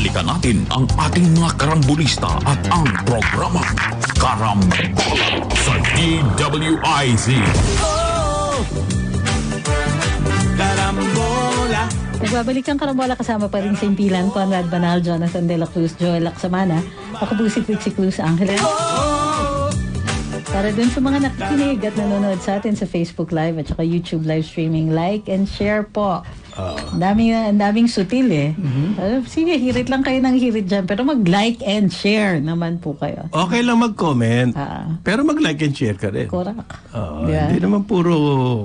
balikan natin ang ating mga karambulista at ang programa Karambola sa DWIZ. Karambola. Nagbabalik ang karambola kasama pa rin sa impilan Conrad Banal, Jonathan De La Cruz, Joel Laksamana. Ako po si Trixie Cruz Angeles. Para dun sa mga nakikinig at nanonood sa atin sa Facebook Live at saka YouTube live streaming, like and share po. Ang daming, ang daming sutil eh. Uh, sige, hirit lang kayo ng hirit dyan. Pero mag-like and share naman po kayo. Okay lang mag-comment. Ah. pero mag-like and share ka rin. Oo, Di ba? Hindi naman puro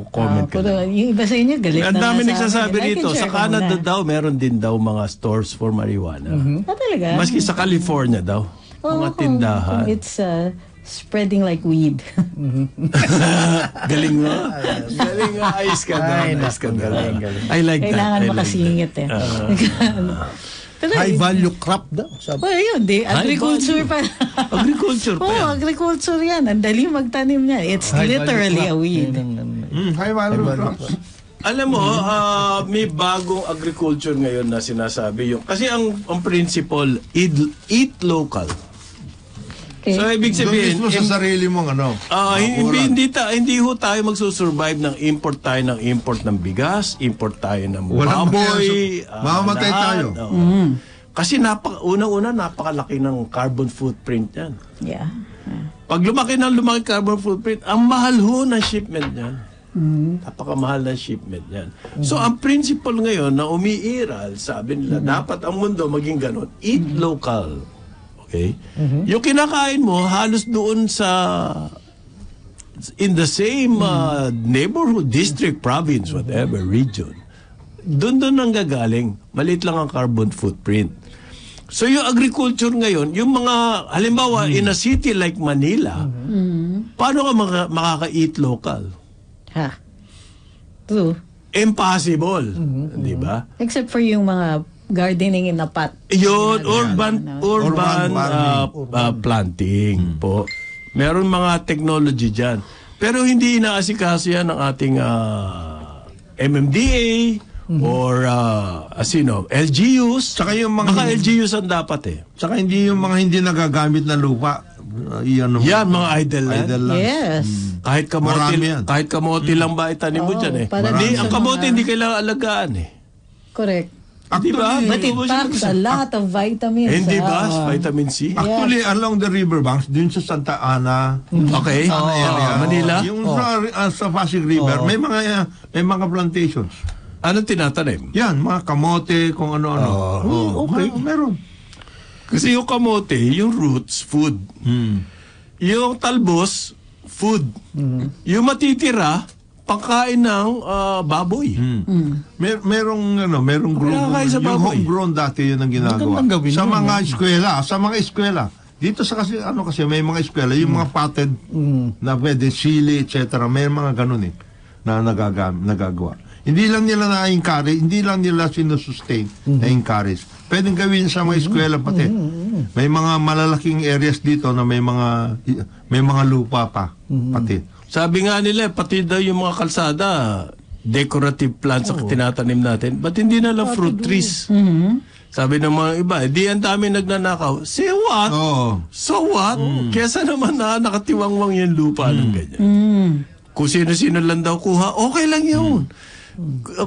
comment Ah, ka. puro- yung iba sa inyo, galit Ang na dami nagsasabi. Like rito, sa ka Canada daw, meron din daw mga stores for marijuana. Ah, talaga? Maski sa California daw, Oo, mga tindahan. It's uh, spreading like weed. Galing mo. Galing nga. Ayos ka doon. Ay, Ayos ka doon. galing, galing. I like Kailangan that. I like makasingit eh. Pero, High value crop daw. Sabi. Oh, yun, di. Agriculture pa. that. Agriculture pa Oo, yan. agriculture yan. Ang dali magtanim niya. It's High literally a crop. weed. Ang- Mm, high value High value crops. Alam mo, ah, may bagong agriculture ngayon na sinasabi yung kasi ang ang principle eat, eat local. Okay. So ibig Doon sabihin, mismo sa sarili mong ano. Ah, hindi, hindi, ta, hindi ho tayo magsusurvive ng import tayo ng import ng bigas, import tayo ng Walang baboy. mangyayari. ah, Mamamatay lahat. tayo. Oo. Kasi napaka, unang-una, napakalaki ng carbon footprint yan. Yeah. Pag lumaki ng lumaki carbon footprint, ang mahal ho ng shipment yan. Napakamahal ng shipment yan. So, ang principle ngayon na umiiral, sabi nila, dapat ang mundo maging ganun. Eat local. Okay? Yung kinakain mo, halos doon sa in the same uh, neighborhood, district, province, whatever, region. Doon doon ang gagaling. Maliit lang ang carbon footprint. So yung agriculture ngayon, yung mga, halimbawa, in a city like Manila, paano ka maka- makaka-eat local? Ha. True. Impossible. Di ba? Except for yung mga gardening in a pot. Yun, urban, ano. urban, Urban uh, uh, planting po. Meron mga technology dyan. Pero hindi inaasikaso yan ng ating uh, MMDA or uh, as you know, LGUs. Tsaka yung mga Baka hindi- LGUs ang dapat eh. Tsaka hindi yung mga hindi nagagamit na lupa. Uh, iyan mo. Yan, mga idle land. Idle land. Yes. Kahit kamote, Marami yan. kahit kamote lang ba itanim mo Oo, dyan eh. para Hindi, ang kamote mga- hindi kailangan alagaan eh. Correct. Actually, But it packs a lot of vitamins. Hindi ba? ah. Vitamin C? Actually, along the riverbanks, dun sa Santa Ana, Okay. Ana area, Ah, Manila? yung sa, uh, sa Pasig River, may mga uh, may mga plantations. Anong tinatanim? Yan, mga kamote, kung ano-ano. Oo, okay. ma- meron. Kasi yung kamote, yung roots, food. Yung talbos, food. Yung matitira, pangkain ng ah, baboy. Mer merong ano, merong sa Yung baboy. homegrown dati yun ang ginagawa. Gawin Sa yun, mga eskwela, sa mga eskwela. Dito sa kasi ano kasi may mga eskwela, yung mga potted na pwede sili, etc. May mga ganun eh na nagagam nagagawa. Hindi lang nila na-encourage, hindi lang nila sinusustain, na-encourage. Pwedeng gawin sa mga eskwela pati. May mga malalaking areas dito na may mga may mga lupa pa pati. Sabi nga nila, pati daw yung mga kalsada, decorative plants ang tinatanim natin. Ba't hindi na lang fruit trees? Sabi ng mga iba, di ang dami nagnanakaw. Say what? Oo. So what? Kesa naman na nakatiwangwang yung lupa ng ganyan. Mm. Kung sino-sino lang daw kuha, okay lang yun.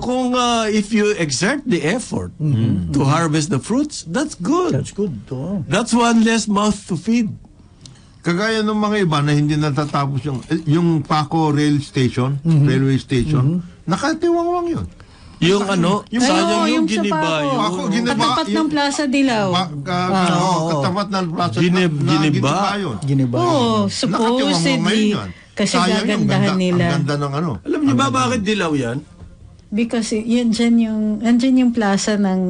Kung uh, if you exert the effort to harvest the fruits, that's good. That's good. Oo. That's one less mouth to feed. Kagaya ng mga iba na hindi natatapos yung yung Paco Rail Station, railway station, nakatiwangwang yun. Yung ano, yung- sayang Ay, yung, yung sa giniba Paco. yun. Ako, giniba. Katapat ng yung- Plaza Dilaw. Pa, ka, ano, katapat ng plaza Ginib- na, na giniba. yun. Giniba. Oo, Nakatiwangwang ngayon supposedly. yun. Kasi Sayang yung gagandahan ganda, nila. Ang ganda ng ano. Alam niyo ba bakit dilaw yan? Because yun dyan yung, andyan yung plaza ng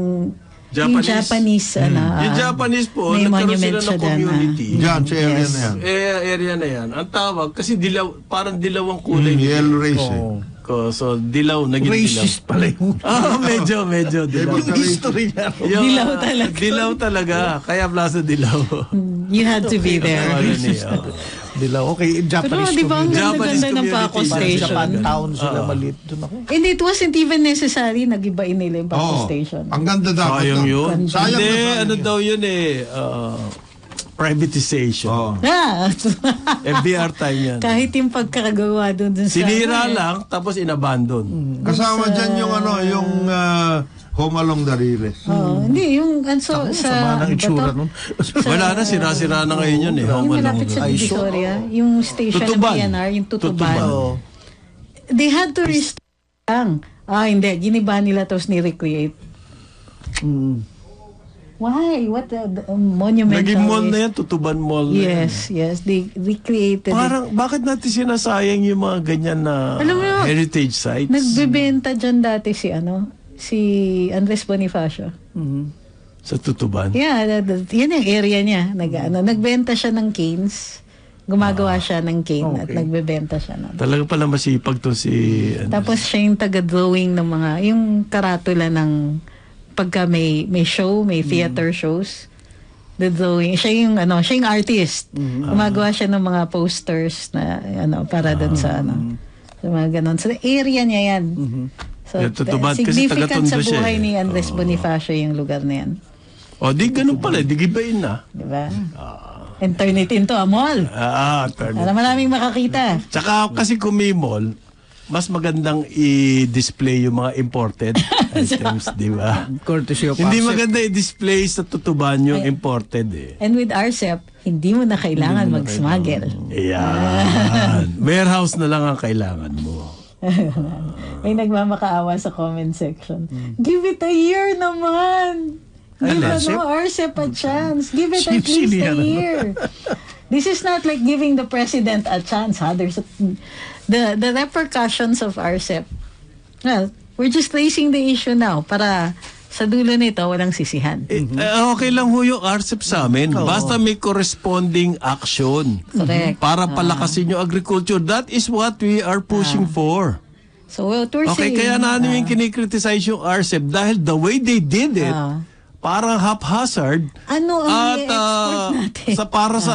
yung Japanese. Japanese, ano, Yung ah, Japanese po, may nagkaroon monument sila ng dyan, ah. community. Sa area Yes. na yan. Eh, area na yan. Ang tawag, kasi dilaw, parang dilaw ang kulay. Mm, yellow race eh. Ko. So, dilaw, naging dilaw. Racist pala yung Ah, medyo, medyo dilaw. yung history niya. Yung, Dilaw talaga. Dilaw talaga. Kaya Plaza Dilaw. You had to be there. oh. Dilaw. Okay, Japanese Pero di ba ang ganda-ganda ng Paco community. Station? Japan town sila maliit doon ako. And it wasn't even necessary nag-ibain nila yung Paco. Station. Ang ganda dapat. Sayang yun. Sayang Hindi, ano daw yun eh. ah, privatization. Oo. Ah, FBR time yan. kahit yung pagkagawa doon dun sa... Sinira ano eh. lang, tapos inabandon. Kasama dyan yung ano, yung ah, Home Along the Rires. Oo, hindi, yung ano, Ako, sa... sama ng itsura nun. Wala na, sira-sira na ngayon yun eh. Yung Home malapit along sa Divisoria, yung station Tutuban. ng PNR, yung tutuban. Oo. They had to restore lang. Ah, hindi. Giniba nila tapos ni-recreate. Mm. Why? What the, the um, monumental Naging mall is- na yan, Tutuban Mall. na yan. Yes, yes. They recreated it. Parang, bakit natin sinasayang yung mga ganyan na Alam mo, heritage sites? Nagbebenta dyan dati si ano, si Andres Bonifacio. sa Tutuban? Yeah, that, that- yan yung area niya. Nag, ano, nagbenta siya ng canes. Gumagawa siya ng cane at Okay. nagbebenta siya ng. Talaga pala masipag to si... ano, Tapos siya yung taga-drawing ng mga, yung karatula ng pagka may, may show, may theater shows. The drawing, siya yung ano, siya yung artist. Gumagawa siya ng mga posters na ano para doon sa ano. Sa mga ganun. So area niya yan. So, Yeah, Tutuban, kasi significant sa taga-Tondo siya buhay eh. ni Andres Bonifacio yung lugar na yan. O, di ganun pala, di gibain na. Di ba? And turn it into a mall. Ah, turn it. Para maraming makakita. Tsaka kasi kung may mall, mas magandang i-display yung mga imported items, di ba? Courtesy of Hindi maganda i-display sa tutuban yung imported eh. And with RCEP, hindi mo na kailangan mag-smuggle. Ayan. Warehouse na lang ang kailangan mo. May nagmamakaawa sa comment section. Give it a year naman! Give ano, RCEP a chance. Give it at least a year. This is not like giving the president a chance, ha? There's a, the, the repercussions of RCEP. Well, we're just raising the issue now para sa dulo nito, walang sisihan. Eh, eh, okay lang ho yung RCEP sa amin. Basta may corresponding action. Correct. Para palakasin yung agriculture. That is what we are pushing for. So what we're Okay, saying... kaya namin ah, yung kinikriticize yung RCEP dahil the way they did it, Ah. Parang haphazard. Ano ang at i-export ah, natin? sa para sa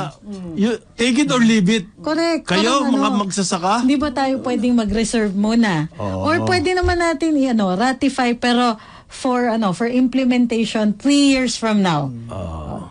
you, take it or leave it. Correct. Kayo Parang mga ano, magsasaka? Hindi ba tayo pwedeng mag-reserve muna? Or pwede naman natin i- ano, ratify pero for ano for implementation three years from now.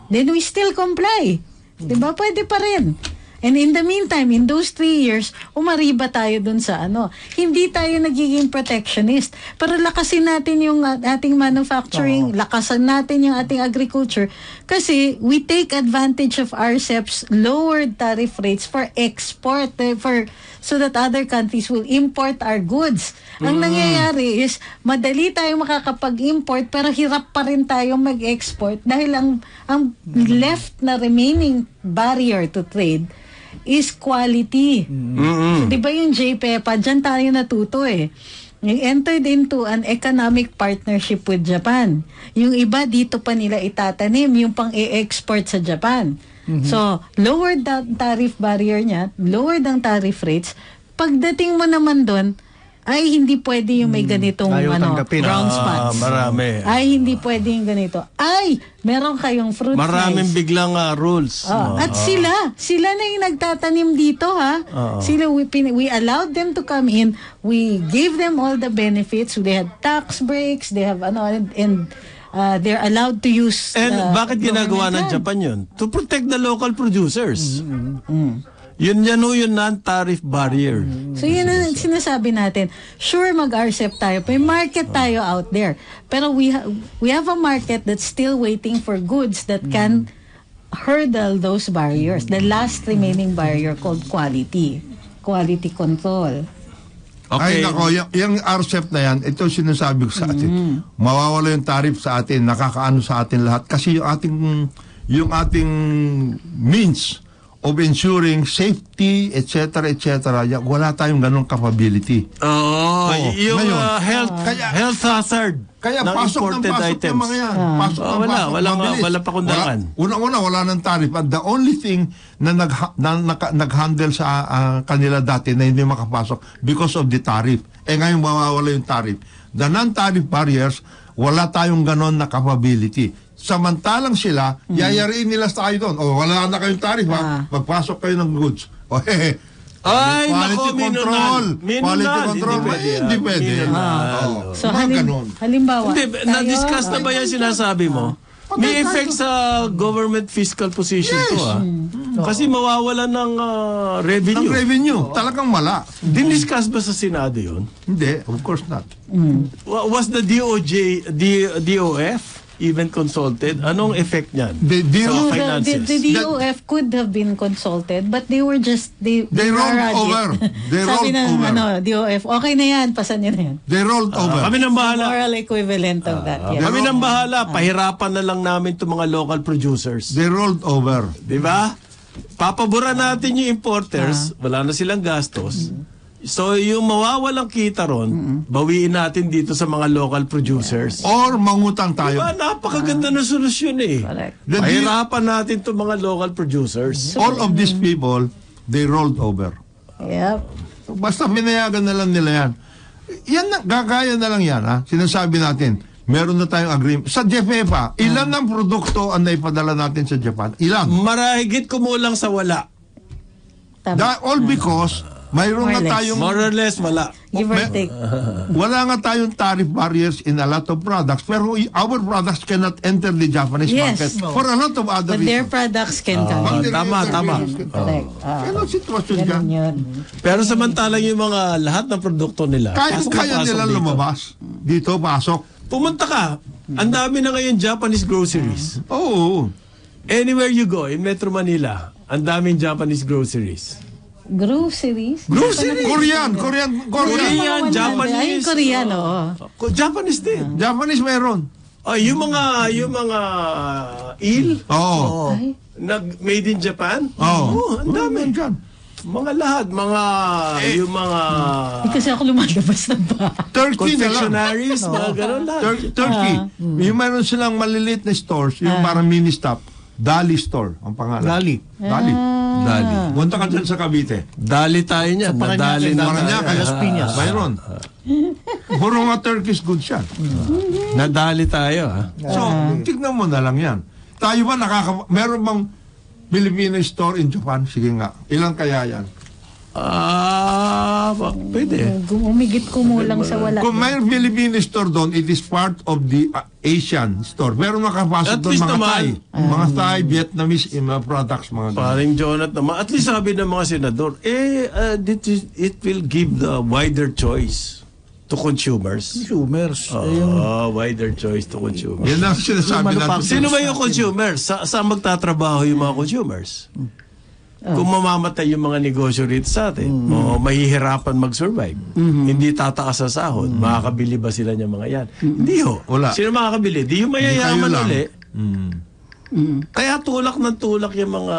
Then we still comply. 'Di ba? Pwede pa rin. And in the meantime, in those three years, umariba tayo dun sa ano. Hindi tayo nagiging protectionist. Pero lakasin natin yung at- ating manufacturing, lakasan natin yung ating agriculture. Kasi we take advantage of RCEP's lowered tariff rates for export, eh, for so that other countries will import our goods. Ang nangyayari is, madali tayo makakapag-import pero hirap pa rin tayo mag-export dahil ang, ang left na remaining barrier to trade is quality. So, di ba yung JPEPA, dyan tayo natuto eh. Yung entered into an economic partnership with Japan. Yung iba dito pa nila itatanim, yung pang i-export sa Japan. So, lowered the tariff barrier niya, lowered ang tariff rates. Pagdating mo naman doon, ay hindi pwede yung may ganitong Ayaw ano, tanggapin. brown Ah, spots. marami. Ay, hindi pwede yung ganito. Ay, meron kayong fruit Maraming flies. biglang ah, rules. Oh, at sila, sila na yung nagtatanim dito ha. Sila we, pin- we allowed them to come in. We gave them all the benefits. They had tax breaks, they have ano and, and uh, they're allowed to use And uh, bakit ginagawa ng government land. Japan yun? To protect the local producers. Mm-hmm. Yun yan ho yung non-tariff barrier. So yun ang sinasabi natin. Sure mag-RCEP tayo. May market tayo out there. Pero we ha- we have a market that's still waiting for goods that can hurdle those barriers. The last remaining barrier called quality. Quality control. Ay nako, yung, yung RCEP na yan, ito sinasabi ko sa atin. Mm. Mawawala yung tariff sa atin, nakakaano sa atin lahat. Kasi yung ating, yung ating means of ensuring safety, etc., etc., ya- wala tayong ganong capability. Oo. Oo. yung Ngayon, ah, health, kaya- health hazard. Kaya ng pasok ng pasok items. yung mga yan. Pasok Ah, ng wala, pasok. walang- mabilis. wala pakundangan. Wala- Unang-una, wala ng tariff. But the only thing na, nag, na naka- nag-handle sa ah, kanila dati na hindi makapasok because of the tariff. Eh ngayon mawawala yung tariff. The non-tariff barriers, wala tayong ganon na capability. Samantalang sila, yayariin nila tayo doon. O, wala na kayong tariff Ah. ha. Magpasok kayo ng goods. O, hehe. Ay, Quality nako, control. minunan. Quality Minunan. control. Hindi pwede Hindi pwede. Minunan. Oo. So, Mga halim, ganon. halimbawa, Hindi, na-discuss na ba yan sinasabi mo? May Patay effect sa government fiscal position to ah. Kasi mawawalan ng ah, Ang revenue. revenue, talagang wala. Diniscuss ba sa Senado yun? Hindi, of course not. Wa- Was the DOJ, D, DOF even consulted? Anong effect niyan? The DO sa the, the, the DOF could have been consulted, but they were just, they, They rolled narrowed it. over. They Sabi rolled ng, over. ano, DOF, okay na yan, pasan nyo na yan. They rolled over. Ah, kami nang bahala. Moral equivalent of that, yes. Kami nang bahala. Pahirapan na lang namin itong mga local producers. They rolled over. Di ba? Papabura natin yung importers, wala na silang gastos. So yung mawawalang kita ron, bawiin natin dito sa mga local producers. Or mangutang tayo. Diba? Napakaganda na solusyon eh. Correct. Pahirapan natin itong mga local producers. all of these people, they rolled over. Yep. Basta minayagan na lang nila yan. Yan na, gagaya na lang yan, ha? Sinasabi natin, meron na tayong agreement. Sa JFEPA, ilan ang produkto ang naipadala natin sa Japan? Ilan? Marahigit kumulang sa wala. Tama. Da- all because mayroon More na less. tayong More or less, wala. Give or May- take. wala nga tayong tariff barriers in a lot of products pero our products cannot enter the Japanese Yes. market for a lot of other But their reasons. products can come But in. their tama, tama. Correct. Ah. Sitwasyon ka. Ganun yun. Pero samantalang yung mga lahat ng produkto nila, Kaya pasok na kaya pasok nila dito. lumabas. Dito, pasok. Pumunta ka. Ang dami na ngayon Japanese groceries. Oo. Anywhere you go in Metro Manila, ang daming Japanese groceries. Groceries? Groceries? Korean, Korean, Korean. Korean, Mga 100. Japanese. Ay, Korean, oo. Ko- Japanese din. Japanese meron. Oh, yung mga yung mga eel Oo. Ay, nag made in Japan. Oo. Oh, ang dami. Dyan. Mga lahat, mga yung mga eh, kasi ako lumalabas ng bahay. Turkey na lang. confectionaries, mga ganun lahat. Tur- Turkey. Yung meron silang maliliit na stores, yung parang mini stop. Dali Store, ang pangalan. Dali. Dali. Dali. Punta ka dyan sa Cavite. Dali tayo niyan. Nadali na Paranaque. Las Piñas. Mayroon. Puro nga Turkish goods yan. Nadali tayo. ah. So, tignan mo na lang yan. Tayo ba nakaka... Meron bang Filipino store in Japan? Sige nga. Ilan kaya yan? Ah, pwede. Umigit kumulang sa wala. Kung may Filipino store doon, it is part of the uh, Asian store. Pero nakapasok At doon least mga naman. Thai. Mga Thai, Vietnamese eh, mga products, mga ganun. Paring Jonat naman. At least sabi ng mga senador, eh, uh, it, is- it will give the wider choice to consumers. Consumers. Oh, eh, yung wider choice to consumers. Yan ang sinasabi Yung natin. Sino ba yung consumers? Sa, saan magtatrabaho yung mga consumers? Kung mamamatay yung mga negosyo rito sa atin, o mahihirapan mag-survive, hindi tataas sa sahod, makakabili ba sila ng mga yan? Hindi ho. Wala. Sino makakabili? Di yung mayayaman kayo lang. uli. Mm. Kaya tulak ng tulak yung mga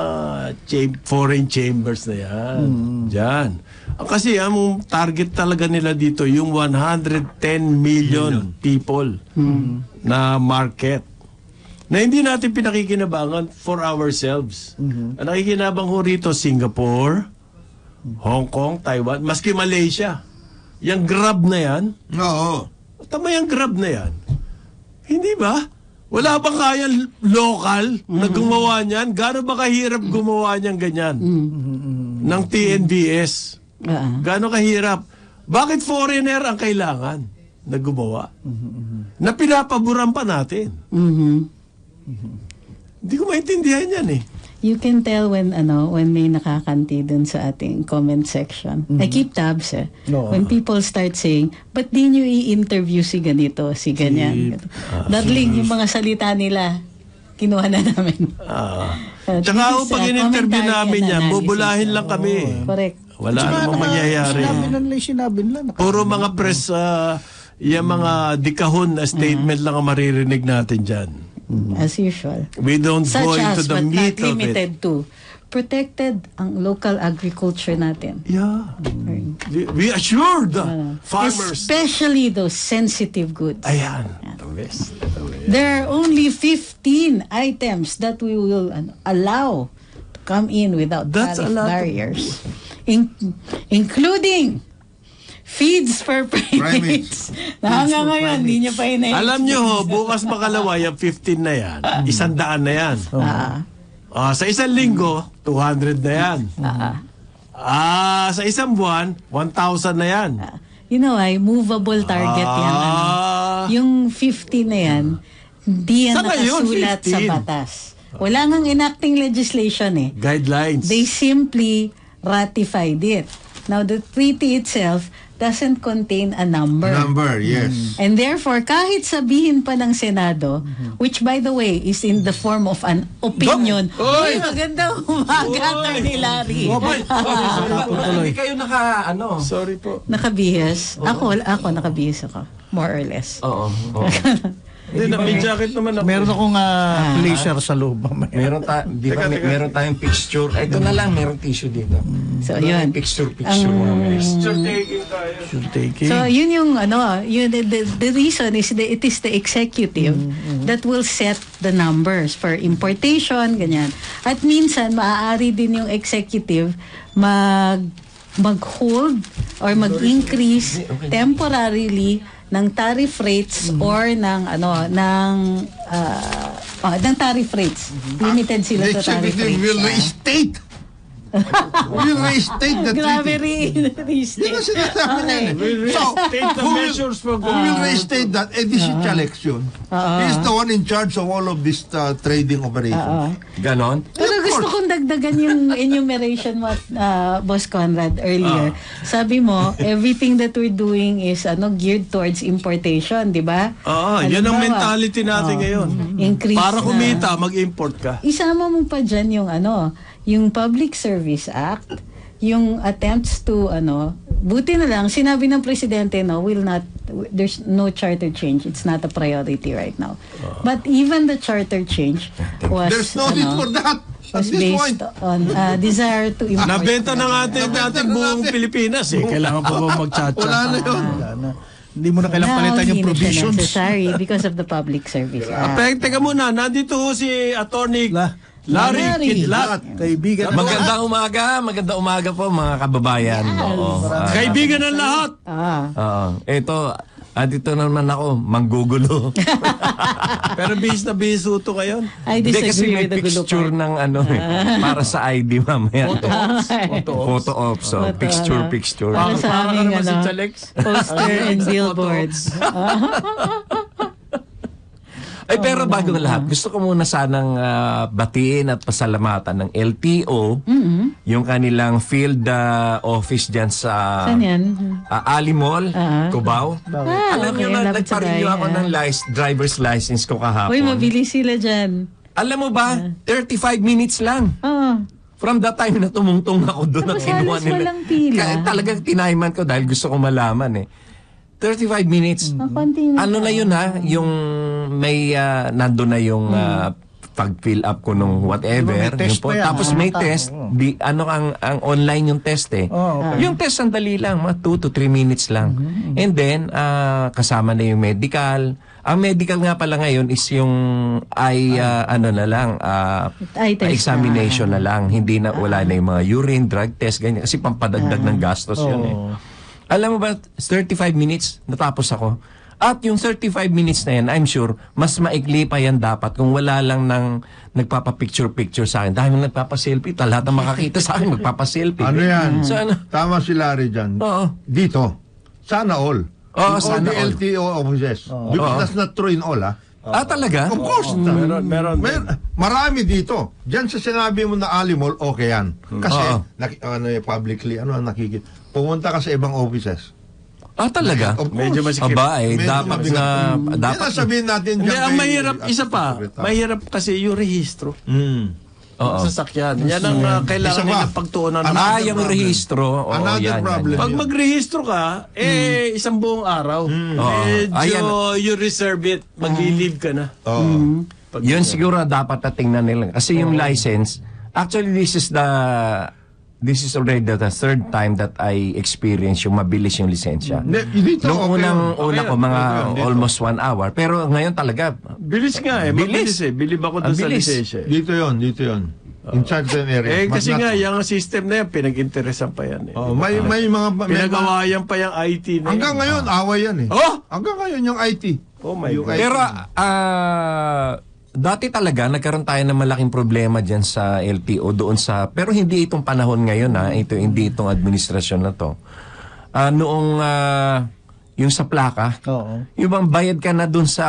cham- foreign chambers na yan. Diyan. Ah, Kasi ang target talaga nila dito, yung 110 million, people na market na hindi natin pinakikinabangan for ourselves. Ang nakikinabang ho rito, Singapore, Hong Kong, Taiwan, maski Malaysia. Yung grab na yan, Oo. Tama yung grab na yan. Hindi ba? Wala bang kaya local na gumawa niyan? Gano'n ba kahirap gumawa niyan ganyan? Ng TNBS. Ah. Gano'n kahirap? Bakit foreigner ang kailangan na gumawa? Na pinapaboran pa natin. Mhm. Hindi ko maintindihan yan eh. You can tell when ano when may nakakanti dun sa ating comment section. I keep tabs eh. Oo. When people start saying, "But di nyo i-interview si ganito, si ganyan." Darling, yung mga salita nila, kinuha na namin. Ah. Uh, Tsaka is, pag uh, in-interview namin yan, bubulahin lang kami. Correct. Wala Tsaka namang naka- mangyayari. Sinabi na nila yung sinabi nila. Naka- Puro mga press, uh, yung mga dikahon na statement lang ang maririnig natin dyan. As usual. We don't Such go into as the but meat not of it. limited to protected ang local agriculture natin. Yeah. We, we assured the farmers. Especially those sensitive goods. Ayan. The best. The best. There are only 15 items that we will ano, allow to come in without That's tariff barriers. In, including feeds for primates. Na hanggang ngayon, hindi niya pa ina Alam nyo ho, bukas makalawa yung 15 na yan, isang daan na yan. Ah, Ah, sa isang linggo, 200 na yan. ah, Ah, sa isang buwan, 1,000 na yan. ah. You know, ay movable target yan. Ano. Ah, Yung 50 na yan, hindi yan Saka yun, nakasulat sa 15. batas. Wala ngang enacting legislation eh. guidelines. They simply ratified it. Now, the treaty itself doesn't contain a number. Number, yes. And therefore, kahit sabihin pa ng Senado, which by the way is in the form of an opinion. Oy! Uy, magandang umaga, Attorney Larry. Hindi kayo naka, ano? Sorry po. Nakabihis. Ako, ako nakabihis ako. More or less. Oo. oo. Hindi, na, may jacket naman ako. Meron akong ah, leisure sa loob. mamaya. Meron ta, di ba, may, meron tayong picture. Ito na lang, meron tissue dito. So, Ito yun. Picture, picture. guys. Picture taking tayo. Should take it. So, yun yung, ano, yun, the, the, the reason is that it is the executive that will set the numbers for importation, ganyan. At minsan, maaari din yung executive mag mag-hold or mag-increase temporarily ng tariff rates or ng ano ng ah, ah, ng tariff rates limited sila sa tariff rates will ah. restate. Will restate the grabe treaty. rin Yun ang sinasabi niya. eh. So, Take the measures for who will restate that? Eh, di si Chalexion. He is the one in charge of all of this uh, trading operations. Ganon? Pero gusto course. kong dagdagan yung enumeration mo, uh, Boss Conrad, earlier. Sabi mo, everything that we're doing is ano geared towards importation, di ba? Oo, yan ang mentality natin oh, ngayon. Increase Para na- kumita, mag-import ka. Isama mo pa dyan yung ano, yung Public Service Act, yung attempts to ano, buti na lang, sinabi ng presidente no, will not, there's no charter change. It's not a priority right now. But even the charter change was, There's no need ano, for that. At was this point. based on uh, desire to import. Nabenta na nga ating, ating na buong. Pilipinas eh. Kailangan pa ba magchatcha? Wala na yun. Wala na. Hindi mo na kailangan Now, palitan yung hindi na siya provisions. necessary because of the Public Service Act. Apek, teka muna, nandito ho si Attorney La- Larry Larry. Kidlat. Kaibigan. Magandang umaga, magandang umaga po mga kababayan. Oo. Ah, Kaibigan ng lahat. Ah, Oo. Ito, ah, dito naman ako, manggugulo. Pero bihis na bihis ho to kayo. I Hindi kasi disagree may with the picture part. ng ano eh, para sa ID mamaya. Photo ops. Photo ops. So, Photo, picture, ano. picture. Para sa Para ka aming naman si ano, Chalex. poster and billboards. Ay, pero bago na lahat, gusto ko muna sanang ah, batiin at pasalamatan ng LTO, yung kanilang field ah, office dyan sa Saan yan? ah, Ali Mall, Ah. Cubao. Ah, Alam niyo okay, na, lapit sa nagpa-renew ako bayan. ng lic- driver's license ko kahapon. Uy, mabilis sila dyan. Alam mo ba, 35 minutes lang. Oo. From that time na tumungtong ako doon at Tapos kinuha halos nila. walang pila. Kaya talagang tinayman ko dahil gusto ko malaman eh. 35 minutes. Ang konti na. Ano na yun ha? Yung may uh, nando na yung ah, pag-fill up ko nung whatever. Di ba may test Yung po- pa yan? Tapos may test. Di, ano ang, ang online yung test eh. Oh, okay. Yung test sandali lang, mga 2 to 3 minutes lang. Mm-hmm. And then, ah, kasama na yung medical. Ang medical nga pala ngayon is yung eye, ah, ano na lang, ah, Eye test examination na lang. Hindi na, wala na yung mga urine, drug test, ganyan. Kasi pampadagdag ng Ah. gastos yun eh. Alam mo ba, 35 minutes, natapos ako. At yung 35 minutes na yan, I'm sure, mas maikli pa yan dapat kung wala lang ng nagpapa-picture-picture sa akin. Dahil yung nagpapa-selfie, lahat ng makakita sa akin, magpapa-selfie. Ano yan? So ano? Tama si Larry dyan. Oo. Dito. Sana all. Oo, In sana all the all. LTO offices. Because Oo. that's not true in all, ah. Ah, talaga? Of course. Meron, meron. Mer- marami dito. Diyan sa sinabi mo na Alimol, okay yan. Kasi, Oo. naki- ano, eh, publicly, ano ang nakikita. Pumunta ka sa ibang offices. Ah, talaga? Of course. Medyo masikip. Aba, eh, Medyo dapat mabigat. na, Yan dapat ang sabihin natin Hindi, dyan ang mahirap, isa pa, mahirap kasi yung rehistro. Mm. Oo. Sa sasakyan. Yan ang uh, kailangan nilang pagtuunan. Ano? Ah, yung problem. rehistro. Oo, Another yan, problem. yan. Pag magrehistro ka, eh, isang buong araw. Oo. Medyo Ayan. you reserve it, magli-leave ka na. Oo. Pag- Yun siguro dapat na tingnan nila. Kasi yung license, Actually, this is the this is already the third time that I experience yung mabilis yung lisensya. Hindi, dito, Nung okay unang yun. una Okay ko mga okay dito. almost one hour. Pero ngayon talaga, Bilis nga eh. Bilis. Mabilis eh. Bilib ako doon sa bilis. lisensya. eh. Dito yon, dito yon. In certain areas. Eh kasi not nga, yung system na yan, pinag-interesan pa yan eh. Oh, may may mga may Pinagawayan pa yung IT na Hanggang yan. ngayon away yan eh. Oh! Hanggang ngayon yung IT. Oh my Yung God. IT. Pero ah dati talaga nagkaroon tayo ng malaking problema diyan sa LTO doon sa pero hindi itong panahon ngayon ha, ito hindi itong administrasyon na to. Ah noong ah, yung sa plaka, Oo. yung bang bayad ka na doon sa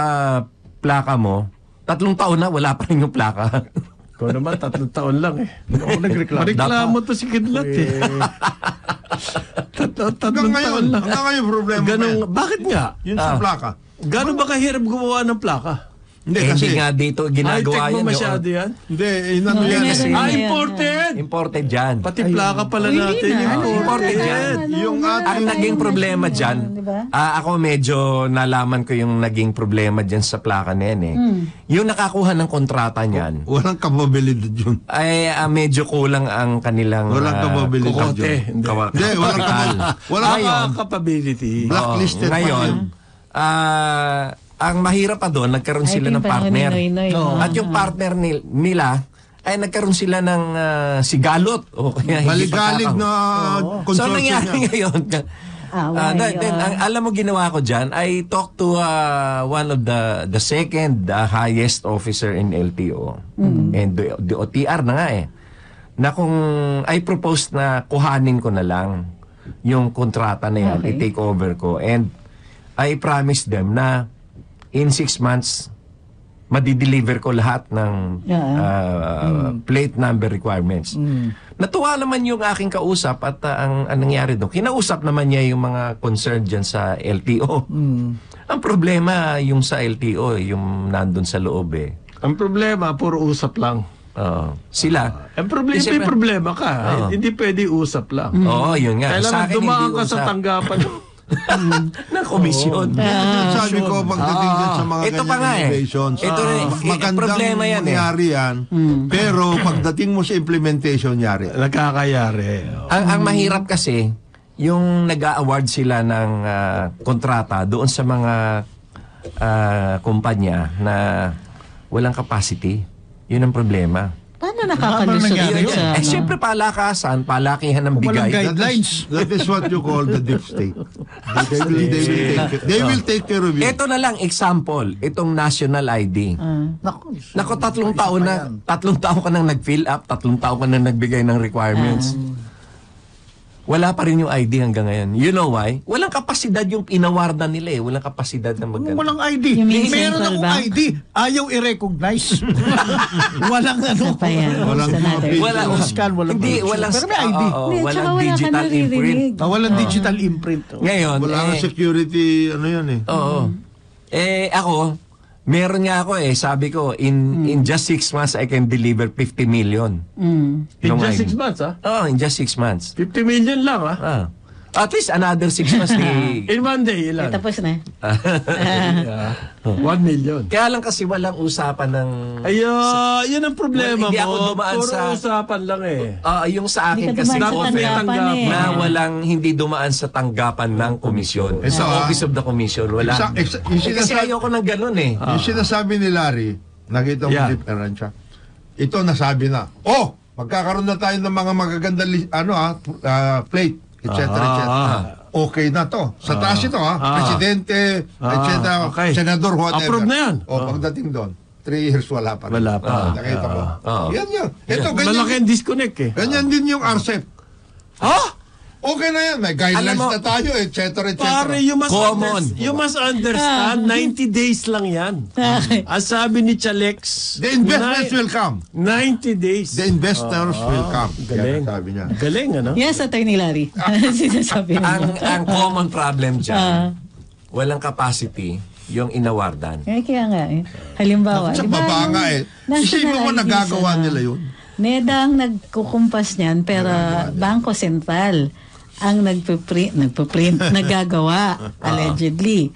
plaka mo, tatlong taon na wala pa rin yung plaka. Ikaw naman, tatlong taon lang eh. Ako nagreklamo. Mareklamo to si Kidlat eh. Hanggang tatlong ngayon, taon lang. hanggang ngayon problema pa Ganun, yan. bakit nga? Yun sa Ah. plaka. Gano'n ba kahirap gumawa ng plaka? Hindi Eh, kasi hindi nga dito ginagawa High-tech mo yan. masyado yung- yan? hindi inano Oo, yan. meron eh. yan. Ah, imported! Imported dyan. Pati plaka pala Hindi natin. na. Imported. Imported yan. Yung at- Ang naging problema dyan, Di ba? ah, ako medyo nalaman ko yung naging problema dyan sa plaka na yan eh. Yung nakakuha ng kontrata niyan, Walang kapabilidad yun. ay ah, medyo kulang ang kanilang Walang ah, kapabilidad kukote. yun. Hindi. kawa- Hindi, walang kapital. kapabilidad. Walang Wala capability. Blacklisted pa ngayon, yun. ah, ang mahirap pa doon, nagkaroon Ay, sila ng partner. ni Noy Noy. Oo. At yung partner nil- nila, ay nagkaroon sila ng ah, sigalot. O kaya Maligalig na So, consortium nangyari yan. ngayon, Ah, Ah, why, then, then, ah? ang, alam mo ginawa ko dyan, I talked to uh, one of the the second uh, highest officer in LTO. And the, the OTR na nga eh. Na kung I proposed na kuhanin ko na lang yung kontrata na yan, Okay. i-take over ko. And I promised them na in six months, madideliver ko lahat ng Yeah. uh, plate number requirements. Natuwa naman yung aking kausap at uh, ang, ang nangyari doon. Kinausap naman niya yung mga concerned dyan sa LTO. Ang problema yung sa LTO, eh, yung nandun sa loob eh. Ang problema, puro usap lang. Oo. sila. Ang problema, Kasi may pa- problema ka. Hindi pwede usap lang. Oo, yun nga. Sa Kailangan akin, dumaan hindi ka sa usap. tanggapan. ng komisyon. Sabi ko, pagdating dyan sa mga Ah. Ito pa nga eh. innovations, Ito rin, ah, eh, magandang problema yan eh. mangyari yan. Pero pagdating mo sa implementation, yari. Nakakayari. Ang, ang mahirap kasi, yung nag-award sila ng ah, kontrata doon sa mga ah, kumpanya na walang capacity. Yun ang problema. Yun yun? sa... eh, ano? syempre palakasan, palakihan ng Walang bigay. guide. Guidelines. That is, that is what you call the deep state. They will, they will, take, they will take care of you. Ito na lang, example, itong national ID. Naku, Nako, tatlong taon na, tatlong taon ka nang nag-fill up, tatlong taon ka nang nagbigay ng requirements. Wala pa rin yung ID hanggang ngayon. You know why? Walang kapasidad yung inawardan nila eh. Walang kapasidad na mag Walang ID. You mean Meron central akong bank? ID. Ayaw i-recognize. walang ano. Pa yan? Walang another mga Wala. Scan, walang Hindi, production. walang, Pero may ID. oo, oo, Hindi, tsaka walang wala ka digital imprint. naririnig. Ah, walang digital imprint. oh. Ngayon, Wala nga eh, security, ano yan eh. Oo. Eh, ako, meron nga ako eh, sabi ko, in in just six months, I can deliver 50 million. Mm. In Nung just ID. six months, ha? Oh, in just six months. 50 million lang, ha? Ah. At least another six months ni... In one day, Eh, ilan? tapos na. Yeah. One million. Kaya lang kasi walang usapan ng... Ayun, yun ang problema Hindi mo. ako dumaan Puro sa- usapan lang eh. Ah, yung sa Hindi akin ka kasi dumaan sa offer tanggapan eh. na walang hindi dumaan sa tanggapan ng komisyon. Ito, sa ah. Office of the Commission, wala. Exa- exa- yung Eh, kasi ayoko ng ganun eh. Yung sinasabi ni Larry, nakita mo Yeah. diferensya. Ito nasabi na, oh, magkakaroon na tayo ng mga magagandang li- ano ah, ah, plate, etc. etc. Okay na to. Sa taas ito ha, Ah. presidente, Ah, etc. okay. senador, whatever. Approve na yan. O, pagdating doon, three years wala pa rin. Wala pa. Ah, nakita mo. Ah. Yan yan. Ito, ganyan, Malaki ang disconnect eh. ganyan din yung RCEP. Ha? Okay na yan. May guidelines Alam mo- na tayo, etc. etc. Pare, you must, Common. underst- you must understand, 90 days lang yan. Ang sabi ni Chalex, The investments will come. 90 days. The investors will come. Galing. Yan ang sabi niya. Galing, ano? Yes, Attorney Larry. Sinasabi niya. ang, ang common problem Ah. dyan, walang capacity yung inawardan. Eh, kaya nga eh. Halimbawa, Sa baba nga eh. Isipin mo nagagawa nila yun. NEDA ang nagkukumpas niyan, pero Bangko Sentral ang nagpiprint, nagpiprint, nagagawa, allegedly.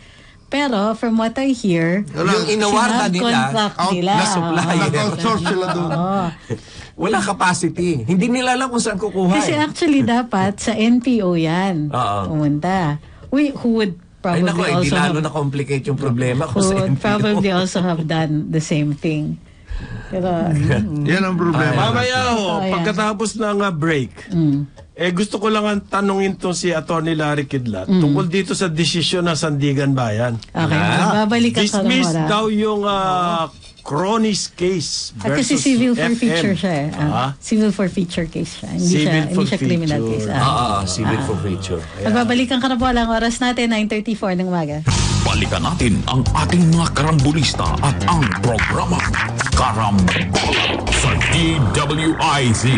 Pero from what I hear, Yung inawarda nila, out nila. na supply. Nag-outsource sila doon. Oo. wala capacity. Hindi nila alam kung saan kukuha. Kasi eh. actually dapat sa NPO yan Oo. pumunta. We, who would Ay probably nako, eh, di also lalo have, na complicate yung problema who kung sa would NPO. probably also have done the same thing. Pero, Yan ang problema. Mamaya ho, Oh, pagkatapos ng uh, break, eh gusto ko lang ang tanungin to si Attorney Larry Kidlat tungkol dito sa desisyon ng Sandigan Bayan. okay, Ah. babalik ka sa Dismiss Ramora. daw yung uh, Cronies case At kasi versus civil FM. forfeiture siya eh. Ah, Ah? Civil forfeiture case siya. Hindi Civil siya, hindi siya criminal forfeiture. case. Ah, Ah. ah, civil forfeiture. Magbabalikan ka na po lang oras natin, 9.34 ng umaga. Balikan natin ang ating mga karambulista at ang programa Karambola sa DWIZ.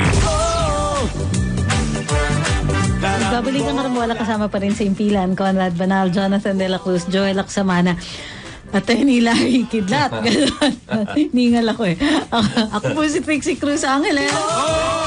Magbabalikan ka na po lang kasama pa rin sa impilan. Conrad Banal, Jonathan De La Cruz, Joel Aksamana. Attorney Larry Kidlat. Ningal ako eh. Ako, ako po si Trixie Cruz Angeles. Civil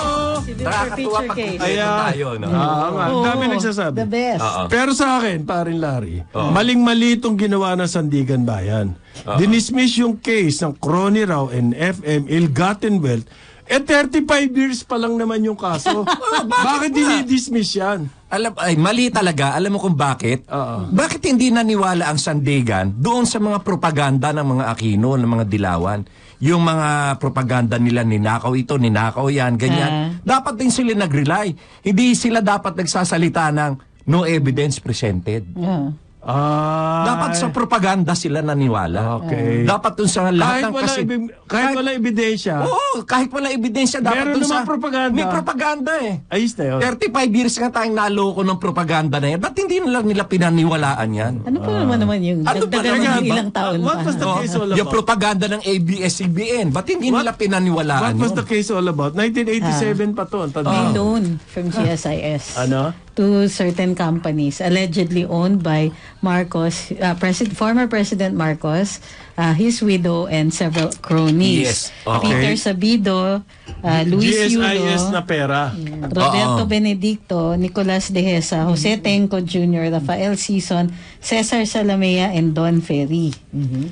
Nakakatuwa pag case. kumpleto Ayan. tayo, no? Ah, nga. Ang dami Oo, nagsasabi. The best. Oo. Pero sa akin, parin Larry, maling-mali itong ginawa ng Sandigan Bayan. Dinismiss yung case ng Crony Raw and FM Ill-Gotten Wealth. Eh, 35 years pa lang naman yung kaso. Bakit dinidismiss yan? Alam, ay, mali talaga. Alam mo kung bakit? Oo. Bakit hindi naniwala ang Sandigan doon sa mga propaganda ng mga Aquino, ng mga Dilawan? Yung mga propaganda nila, ninakaw ito, ninakaw yan, ganyan. Dapat din sila nag-rely. Hindi sila dapat nagsasalita ng no evidence presented. Yeah. Ah, Dapat sa propaganda sila naniwala. Okay. Dapat dun sa lahat kahit ng wala, kasi... ebi- kahit wala ebidensya, Oo, kahit wala ebidensya, dapat Meron dun naman sa... propaganda. May propaganda eh. ayos na yun. 35 years nga tayong naloko ng propaganda na yan. Ba't hindi nila nila pinaniwalaan yan? Ano pa naman naman yung Ano dagdagan ng ilang taon What pa? was the Oh, case all yung about? propaganda ng ABS-CBN. Ba't hindi What- nila pinaniwalaan What was yun? the case all about? 1987 pa to. ang tanda. May loan from GSIS. Ano? To certain companies allegedly owned by Marcos, uh, President, former President Marcos, uh, his widow, and several cronies. Yes. Okay. Peter Sabido, uh, Luis GSIS Yulo, na pera. Roberto Oo. Benedicto, Nicolas De Hesa, Jose Tenco Jr., Rafael Sison, Cesar Salamea, and Don Ferry.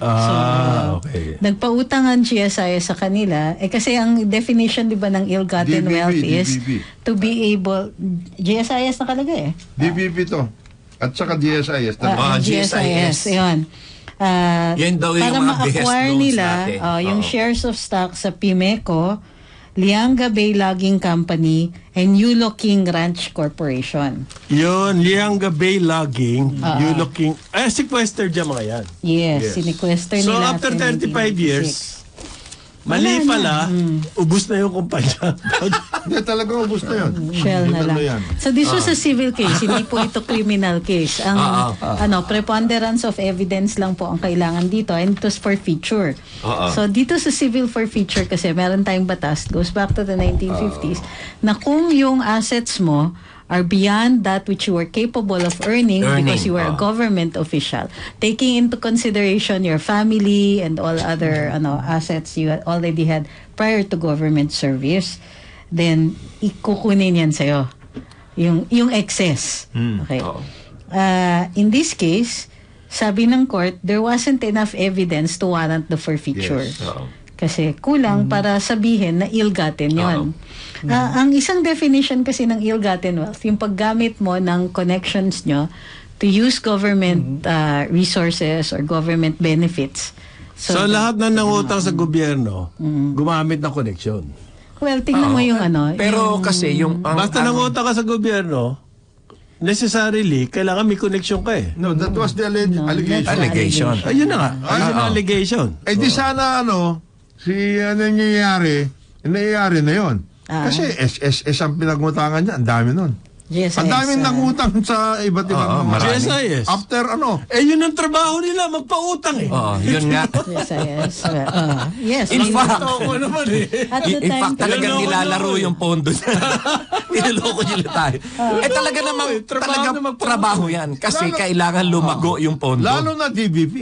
Ah, okay. Nagpautang ang GSIS sa kanila. Eh kasi ang definition 'di ba ng ill-gotten DBB, wealth is DBB. to be able GSIS nakalagay eh. DBP to. At saka DSIS. Ah, Ah, GSIS. GSIS. Yun. Ah, Yan daw yung para mga ma-acquire behest loans nila natin. ah, yung Oo. shares of stock sa Pimeco, Lianga Bay Logging Company, and Yulo King Ranch Corporation. Yun, Lianga Bay Logging, you looking, eh, sequester dyan mga yan. Yes, Yes. sinequester So, nila. after 35 years, mali Wala na. pala, ubus na yung kumpanya. Hindi, talagang ubus na yun. Shell na lang. yan? So this was a civil case, hindi po ito criminal case. Ang Ah, ano, preponderance of evidence lang po ang kailangan dito and it was forfeiture. Ah, ah. So dito sa civil forfeiture kasi meron tayong batas goes back to the 1950s na kung yung assets mo are beyond that which you were capable of earning, because Earning, you were a ah. government official, taking into consideration your family and all other ano assets you had already had prior to government service, then ikukunin yan sa'yo. Yung, yung excess. Okay. oo. Uh, in this case, sabi ng court, there wasn't enough evidence to warrant the forfeiture. Yes. Kasi kulang para sabihin na ill-gotten yon. Ah, ang isang definition kasi ng ill-gotten wealth, yung paggamit mo ng connections nyo to use government ah, resources or government benefits. so, lahat na nangutang sa gobyerno, gumamit ng koneksyon. Well, tingnan mo yung ano. Pero yung- kasi yung... Ang, Basta ang- nangutang ka sa gobyerno, necessarily, kailangan may connection ka eh. No, that was the alleg- No, allegation. Allegation. Ayun na nga, ayun ang ah. allegation. Eh di sana ano, si ano yung nangyayari, nangyayari na yon. Ah. Kasi SSS ang pinag-utangan niya, ang dami nun. GSIS, Ang daming ah, nangutang sa iba't ibang Oo, mga- marami. GSIS. After ano, Eh, yun ang trabaho nila, magpautang eh. Oo, yun nga. GSIS. ah, yes. In fact, Ako naman eh. at the In, time, fact, talagang Niloloko nilalaro yung pondo niya. Niloloko nila tayo. eh talaga namang, eh, trabaho talaga na magpautang. trabaho yan. Kasi Lalo- kailangan lumago yung pondo. lalo na DBP.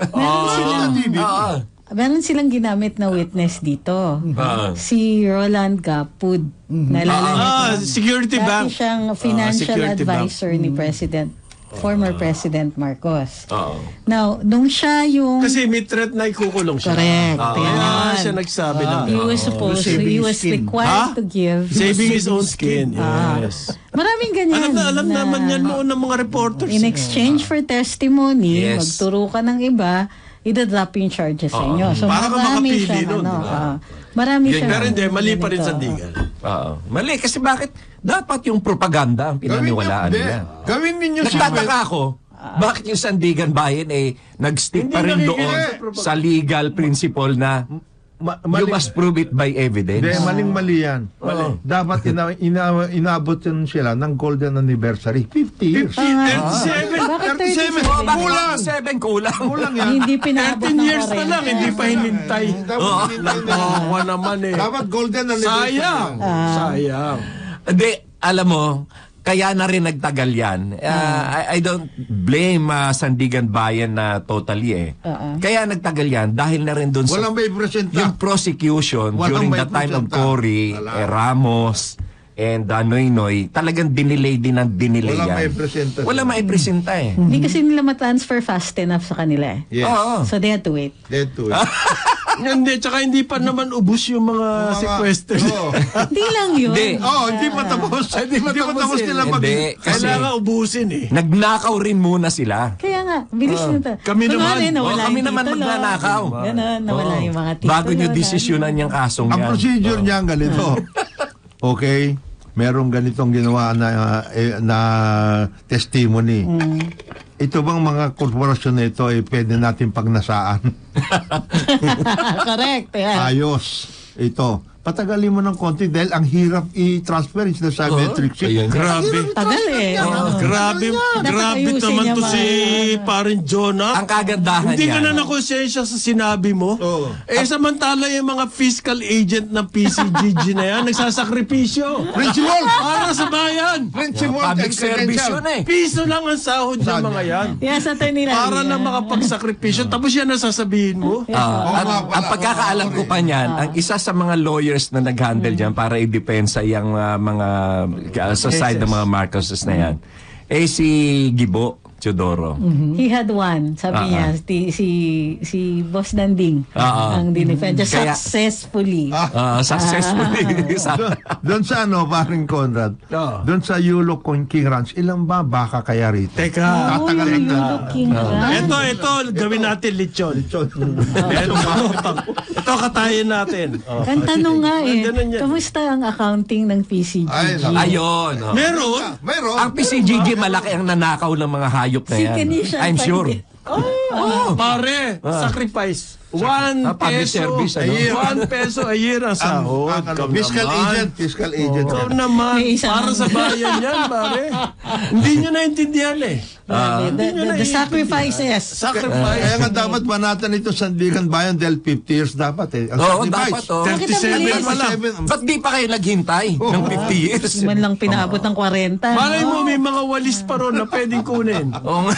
meron Lalo silang, na DBP. Oo. Meron silang ginamit na witness dito. Ah. Si Roland Gapud. Naalala niyo Ah, to? security Dati bank. siyang financial security bank. advisor ni President former President Marcos. Oo. Now, nung siya yung... Kasi may threat na ikukulong siya. Correct. Kaya Yan. siya nagsabi ng He was supposed to, he was skin. required Ha? to give. Saving his own skin. Ah. Yes. Maraming ganyan. Alam na alam naman yan noon ng mga reporters. In exchange for testimony, Yes. magturo ka ng iba, idadrop yung charges sa inyo. So, Para ka marami makapili siyang, nun, ano, di ba? ah, marami Yan, siyang... Pero hindi, mali pa rin ganito. sa digan. Oo. Mali kasi bakit dapat yung propaganda ang pinaniwalaan nila. Gawin ninyo si Nagtataka ako, bakit yung Sandigan Bayan eh nag-stick Hindi pa rin nakikinig doon sa propaganda. sa legal principle na Ma- you must prove it by evidence. Hindi, maling-mali yan. Mali. Dapat ina, ina, inabot yun sila ng golden anniversary. 50 years. 37. Bakit 37. 37? Oh, bakit Kulang. 7 kulang? Kulang yan. Hindi pinaabot 13 ng years na 40. lang, hindi pa hinintay. Dapat hinintay na- Nakawa naman eh. Dapat golden anniversary. Sayang. yan. Sayang. Hindi, alam mo, kaya na rin nagtagal yan. Uh, I, I don't blame uh, Sandigan Bayan na totally eh. Oo. Kaya nagtagal yan dahil na rin doon sa Walang may presenta. yung prosecution Walang during the time of presenta. Cory, eh, Ramos, and uh, Noy Noy, talagang dinelay din ang dinelay Walang yan. may presenta. Wala may presenta eh. Hindi kasi nila matransfer fast enough sa kanila eh. Yes. Oo. So they had to wait. Dead to it. Hindi, tsaka hindi pa naman ubus yung mga Mga- sequester. Oo. Hindi lang yun. Hindi. Oh, hindi pa tapos. hindi pa tapos nila mag... Hindi, kasi Kailangan ubusin eh. nagnakaw rin muna sila. Kaya nga, bilis nito. Kami naman. Kunwari, nawala Oh, kami yung naman titulo. magnanakaw. Ganon, nawala Oo. yung mga titulo. Bago nyo na- desisyonan yung kasong Ang yan. procedure niya ganito. Okay, merong ganitong ginawa na eh, na testimony. Ito bang mga korporasyon na ito ay pwede natin pagnasaan? Correct. Yeah. Ayos. Ito. Patagalin mo ng konti dahil ang hirap i-transfer is the biometric chip. Ayun. Grabe. Tagal eh. Oh, grabe, Dapat grabe naman niya to si parin Jonah. Ang kagandahan Hindi ka yan. na nakonsensya sa sinabi mo. Oo. Eh, samantala yung mga fiscal agent ng PCGG na yan, nagsasakripisyo. Principal! Para sa bayan. Principal Public service yun eh. Piso lang ang sahod ng mga yan. Yes, attorney Larry. Para na Ah. makapagsakripisyo. Tapos yan ang sasabihin mo. Ah, ang pagkakaalam oo, ko pa niyan, ang isa sa mga lawyers na nag-handle diyan para i-depensa yung ah, mga ah, sa side ng mga Marcoses na yan, eh si Gibo Teodoro. He had one. Sabi Ah, niya, si, si, si Boss Danding Ah, ah. ang dinefend Kaya- successfully. Ah, successfully. Sa- Doon sa ano, paring Conrad, Oo. doon sa Yulo King Ranch, ilang ba baka kaya rito? Teka. Tatagal Uy, na. right. Ito, ito, gawin natin lechon. Ito, ito katayin natin. Oh. Ang tanong nga eh, kamusta ang accounting ng PCG? Ay, naku. Ayun. oh. Meron. Mayroon. Ang PCGG malaki ang nanakaw ng mga hayop na Si yan. Kenisha I'm sure. hindi. Oh, pare, sacrifice. One Ah, public peso service, a ano? year. One peso a year ang Ang, sahod. ang ano, Ikaw fiscal naman. agent, fiscal agent. Ikaw naman, para sa bayan yan, pare. Hindi nyo naintindihan eh. Grabe, the, the, the sacrifices. Sacrifice. Kaya nga dapat manatan ito sa Sandigan Bayan dahil 50 years dapat eh. Ang Oo, dapat oh. Bakit ang 37 bilis? pa lang. 37. Ba't di pa kayo naghintay ng 50 years? Man lang pinaabot ng 40. Malay mo, may mga walis pa ron na pwedeng kunin. Oo nga.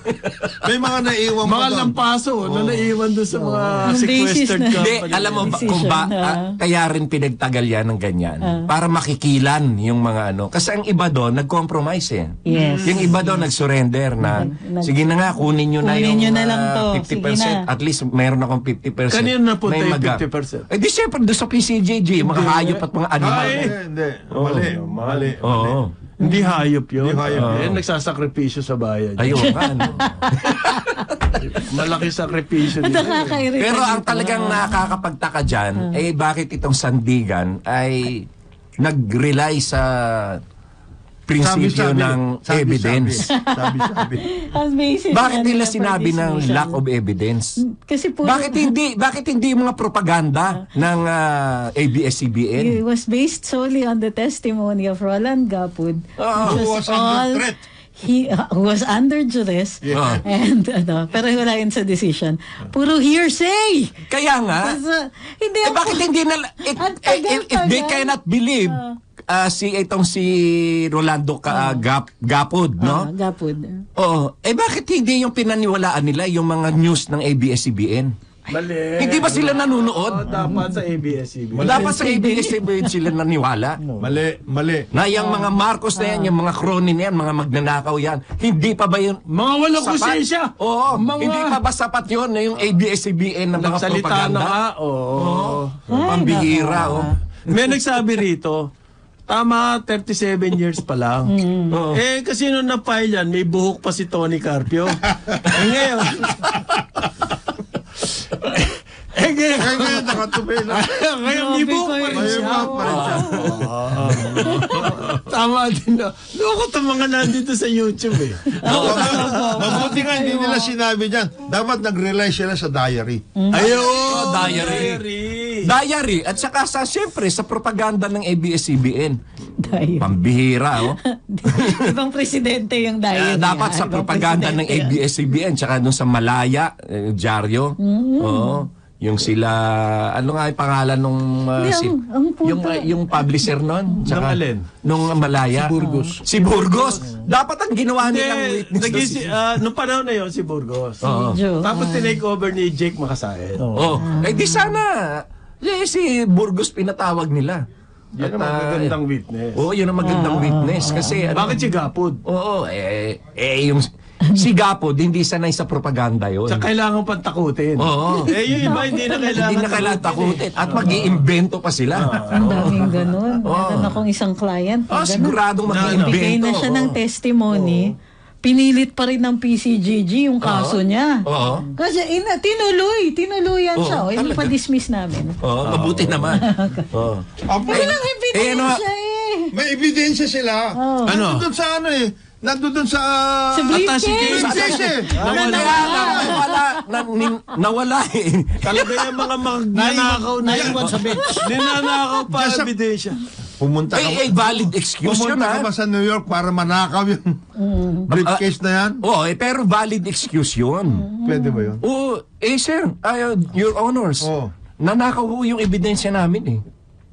May mga naiwan pa Mga lampaso na naiwan doon sa mga Yung basis sequestered na- Hindi, company. alam mo ba, kung ba, ah, ah. kaya rin pinagtagal yan ng ganyan. Para makikilan yung mga ano. Kasi ang iba doon, nag-compromise eh. Yes. Yung iba doon, nag-surrender na, Nag- sige na nga, kunin nyo na Kunin yung nyo na lang to. 50%. Sige na. At least, meron akong 50%. Kanino napunta May yung maga- 50%? Eh di syempre, doon sa PCJJ, mga hayop at mga animal. Ay. Hindi, hindi. Mali, mali. Oo. Hindi hayop yun. Hindi hayop Eh, yun. nagsasakripisyo sa bayan. Ayun nga, ano. Malaki sakripisyo nakaka-irita Pero ang dito. talagang nakakapagtaka dyan, eh bakit itong sandigan ay nag-rely sa prinsipyo ng evidence. Sabi, sabi. Basis Bakit nila sinabi ng lack of evidence? Kasi po, Bakit hindi bakit hindi yung mga propaganda ng ah, ABS-CBN? It was based solely on the testimony of Roland Gapud. Which Who was under threat. He uh, who was under duress. Yeah. And ano, pero wala yun sa decision. Puro hearsay! Kaya nga, So, hindi eh ako- bakit hindi na it, Ang eh, if, if they cannot believe ah, si itong si Rolando ka, Gap, Gapod, no? Gapud. Oo. Eh bakit hindi yung pinaniwalaan nila yung mga news ng ABS-CBN? Mali. Hindi ba sila Oh, nanonood? dapat sa ABS-CBN. Dapat sa ABS-CBN sila naniwala. Mali, mali. Na yung mga Marcos na yan, yung mga crony na yan, mga magnanakaw yan, hindi pa ba yun Mga walang sapat? konsensya. Oo, Mga- hindi pa ba sapat yun na yung ABS-CBN na mga Nagsalita propaganda? na ka. Oo. Pambihira, oh. May nagsabi rito, tama 37 years pa lang. Oo. Eh, kasi nung na-file yan, may buhok pa si Tony Carpio. eh ngayon, eh ngayon, Kaya ngayon, nakatupi na. ngayon may buhok pa rin Ayun siya. Tama din na. Loko itong mga nandito sa YouTube eh. Mabuti nga, hindi nila sinabi dyan. Dapat nag-rely sila sa diary. Ayun! Oh, diary. Diary. At saka sa, siyempre, sa propaganda ng ABS-CBN. Dahil. Pambihira, oh. Ibang presidente yung Eh, dahil. dapat sa propaganda ng ABS-CBN tsaka dun sa Malaya, eh, dyaryo. Oo. Yung sila, ano nga yung pangalan nung uh, Hindi, ang- ang yung uh, yung publisher nun, tsaka Nung alin? nung Malaya. Si Burgos. Si Burgos. Dapat ang ginawa Hindi, nilang witness. naging doon si, si- ah, nung panahon na yon si Burgos. Oo. Medyo, Tapos ah, tinake over ni Jake Makasaet. Oh, eh di sana eh, si Burgos pinatawag nila. Yan ang ah, magagandang witness. Oo, yun ang magandang witness kasi ano, Bakit si Gapod? Oo, eh, eh yung si Gapod hindi sanay sa propaganda yun. Sa kailangan pang takutin. Oo. Eh, yung iba hindi na kailangan Hindi na kailangan takutin. At mag-iimbento pa sila. Ang daming ganun. Meron akong isang client. Oh, ganun. siguradong mag-iimbento. Bigay na siya ng testimony. Pinilit pa rin ng PCGG yung kaso niya. Oo. Kasi ina, tinuloy. Tinuluyan Oo, siya. O, yung talaga. pa-dismiss namin. Oo, mabuti naman. Oo. Apo, Walang Eh, ano, ebidensya eh. may ebidensya sila. Oh. Ano? Nandun sa ano eh. Nandun dun sa... Sa Attache briefcase. case. Briefcase eh. Nawala. Nawala, na, nin- nawala eh. Talaga yung mga magnanakaw na yan. Naiwan sa bench. Ninanakaw pa sa- ebidensya. Pumunta ka, Eh, eh, valid excuse yun pumunta ka ba sa New York para manakaw yung briefcase na yan? Oo, eh, pero valid excuse yun. Pwede ba yun? Oo, eh sir, ay, your honors. Oo. Nanakaw ho yung ebidensya namin eh.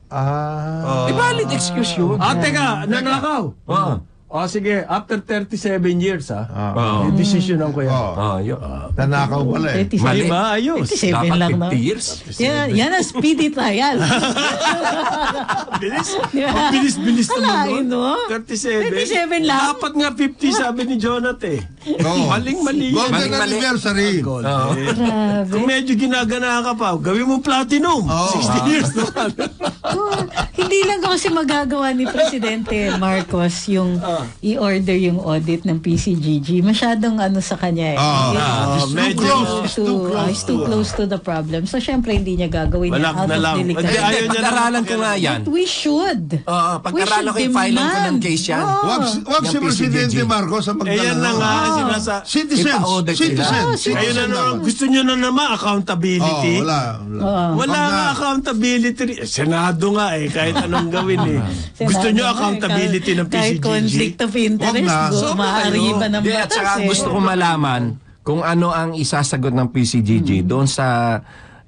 Ah. Eh, valid excuse yun. Ah, teka, nanakaw. Oo. O sige, after 37 years ha, Oo. yung decision ko yan. Oh, Ah, yun. nanakaw pala eh. 37. Mali. Ba? Ayos. 37 Dapat lang 50 na. years. Yan, yan ang speedy trial. Bilis. Ba? Ang bilis-bilis naman Alain, nun. no? 37. 37 lang. Dapat nga 50 sabi ni Jonathan eh. Oo. Maling-mali yan. Golden Maling-mali. anniversary. Golden. Grabe. Kung medyo ginagana ka pa, gawin mo platinum. Oo. 60 years naman. Oh, hindi lang kasi magagawa ni Presidente Marcos yung i-order yung audit ng PCGG. Masyadong ano sa kanya eh. Ah, It's ah, too medyo- close it's to, too close ah, it's too to- close to the problem. So, syempre, hindi niya gagawin Walang yan out na of lang. Hindi, ayaw niya pag-aralan na- ko nga yan. We should. Oo, pag-aralan ko yung filing ko ng case yan. Oo. Wag, wag si Presidente. Marcos ang Eh magdala. yan na nga, Ah. sinasa... Citizens. Ipa-audit sila. Citizen. Ah, Ayun na naman, gusto nyo na naman accountability. Oh, wala. wala. Nga na. accountability. Eh, Senado nga eh, kahit anong gawin eh. Gusto nyo Sinabi accountability ng Kahit PCGG? Conflict of interest, Wag na. Sobra maaari ba ng at batas saka eh. gusto ko malaman kung ano ang isasagot ng PCGG doon sa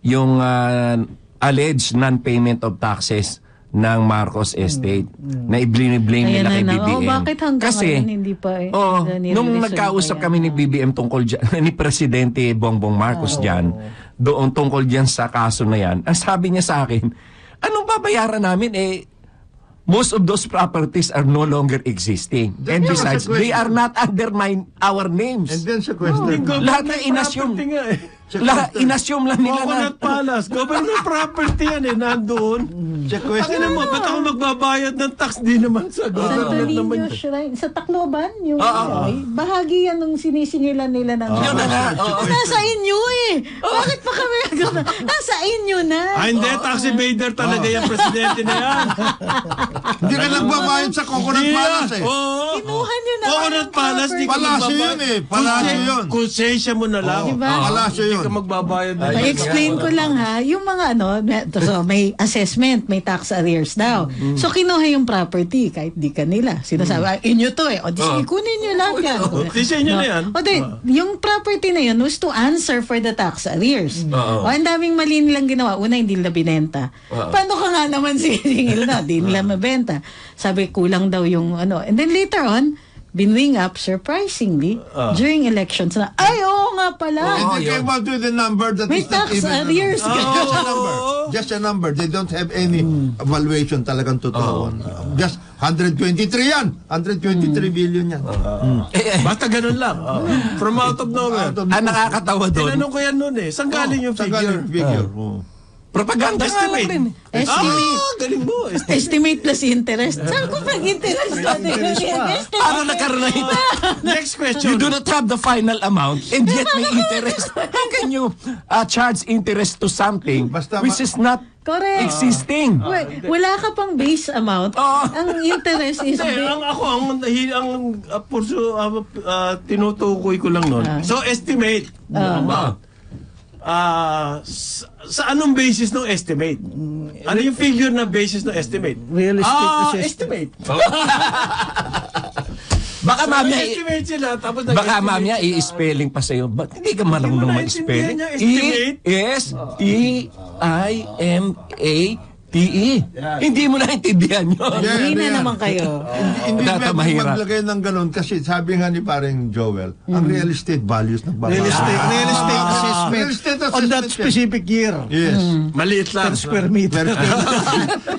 yung ah, alleged non-payment of taxes ng Marcos Estate na i-blame nila na kay na. BBM. Oh, bakit hanggang Kasi, ngayon hindi pa eh? Oh, nung nagkausap kami ni BBM tungkol dyan, ni Presidente Bongbong Marcos dyan, doon tungkol dyan sa kaso na yan, ang sabi niya sa akin, anong babayaran namin? Eh, most of those properties are no longer existing. And Yan ang besides, they are not under my, our names. And then sa question. Lahat na inassume. Eh. Lahat, inassume lang nila na. Coconut Palace, government property yan eh, nandoon. Sa question. Ang mo, ba't ako magbabayad ng tax? Di naman sa Santo government naman. Shrine. Sa Tacloban, yung Oo. ay, bahagi yan ng sinisingilan nila ng... Yun na nga. oo. Nasa inyo eh. Bakit pa kami Nasa inyo na. Ah, hindi, tax evader talaga yung presidente na yan. Hindi ka nagbabayad sa Coconut Hindi Palace yan. eh. Oo. Kinuha nyo na. Coconut Palace, di ka Palasyo magbabayad. yun eh. Palasyo yun. Konsensya mo na lang. Diba? Palasyo Hindi yun. ka magbabayad na I-explain ko lang ha, yung mga ano, may- so may assessment, may tax arrears daw. So kinuha yung property kahit di kanila. Sinasabi, "Ah, inyo to eh. O di sige, kunin nyo lahat yan. Di sa inyo na yan. O di, yung property na yun was to answer for the tax arrears. O ang daming mali nilang ginawa. Una, hindi nila binenta. Paano ka nga naman sisingil na? Di nila mabenta. Sabi, kulang daw yung ano. And then later on, been wing up surprisingly Ah. during elections na, ay, oo nga pala. And they came out with a number that May is not tax even... ano. arrears ka. Just a number. Just a number. They don't have any evaluation talagang totoo. Just 123 yan. 123 billion yan. Eh, eh, Basta ganun lang. Oh. From out of nowhere. Out of- ang nakakatawa doon, Tinanong ko yan noon eh. Saan galing yung Saan figure? galing figure? Oh. Propaganda nga lang Estimate. rin. Estimate. Ah, galing mo. Estimate. Estimate plus interest. Saan ko pag interest doon? Ano nagkaroon na ito? Next question. You do not have the final amount and yet may interest. How can you uh, charge interest to something Basta which is not Correct. existing? Wa- Wala ka pang base amount. Oo. Ang interest is Hindi, ang ako, ang, ang uh, purso, uh, uh, tinutukoy ko lang nun. So, estimate. Ah. Ah, sa, sa anong basis ng estimate? Ano yung figure na basis ng estimate? Real estate ah, assessment. estimate. Baka So, mamaya, estimate sila, tapos baka nag-estimate mamaya sila. i-spelling pa sa'yo. Ba't hindi ka marunong mo mag-spelling? naintindihan niya, estimate? E-S-T-I-M-A-T-E. Hindi mo naintindihan yun. Yeah, Hindi ano na yan? naman kayo. Hindi Data pwede mahirap. maglagay ng ganun kasi sabi nga ni parang Joel, ang real estate values nagbaba. Real estate, real estate assessment. Real estate On that assessment specific year. Yes. Maliit lang. Per square meter.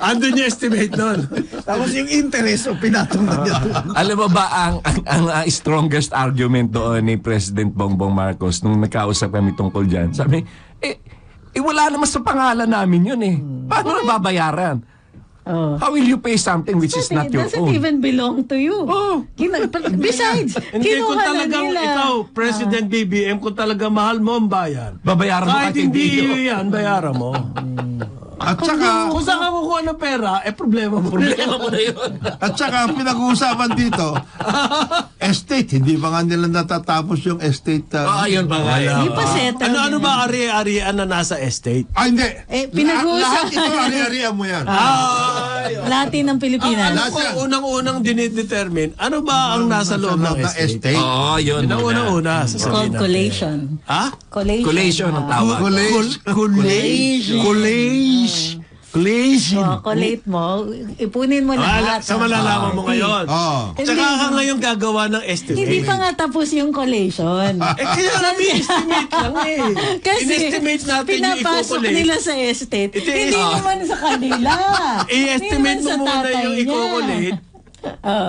Andun yung estimate nun. Tapos yung interest o pinatong na niya. Alam mo ba ang ang, ang, uh, strongest argument doon ni President Bongbong Marcos nung nagkausap kami tungkol diyan? Sabi, eh, eh wala naman sa pangalan namin 'yun eh. Paano na babayaran? Oh. How will you pay something which is not It your doesn't own? even belong to you. Oh. Kina- besides, Hindi kung kinuha na talagang nila. ikaw, President BBM, kung talaga mahal mo ang bayan, Babayaran mo kahit kahit hindi hindi. yan, bayaran mo. At saka, Kung saan ka kukuha ng pera, eh problema mo. Problema mo na 'yun. at saka pinag-uusapan dito, estate. Hindi ba nga nila natatapos yung estate? Oh, Uh, ayun ba nga. Hindi pa settled. Ano-ano ba ari-arian na nasa estate? ah, hindi. Eh, Lahat pinag-uusapan. ito, ari-arian mo yan. Ay, Latin ng Pilipinas. alam ko, unang-unang dinidetermine, ano ba ang nasa loob ng estate? Oo, yun. Yun ang una-una. It's called collation. Ha? Collation. Collation ang tawag. College. Collage. Collage. Collage. Oh, collate mo. Ipunin mo lahat. sa malalaman mo ngayon. Oh. Tsaka ka ngayon gagawa ng estimate. Hindi pa nga tapos yung collation. Eh, kaya namin estimate lang eh. Kasi In-estimate natin yung pinapasok i-collate. nila sa estate. Ito, hindi ah. naman sa kanila. I-estimate mo muna yung i-collate.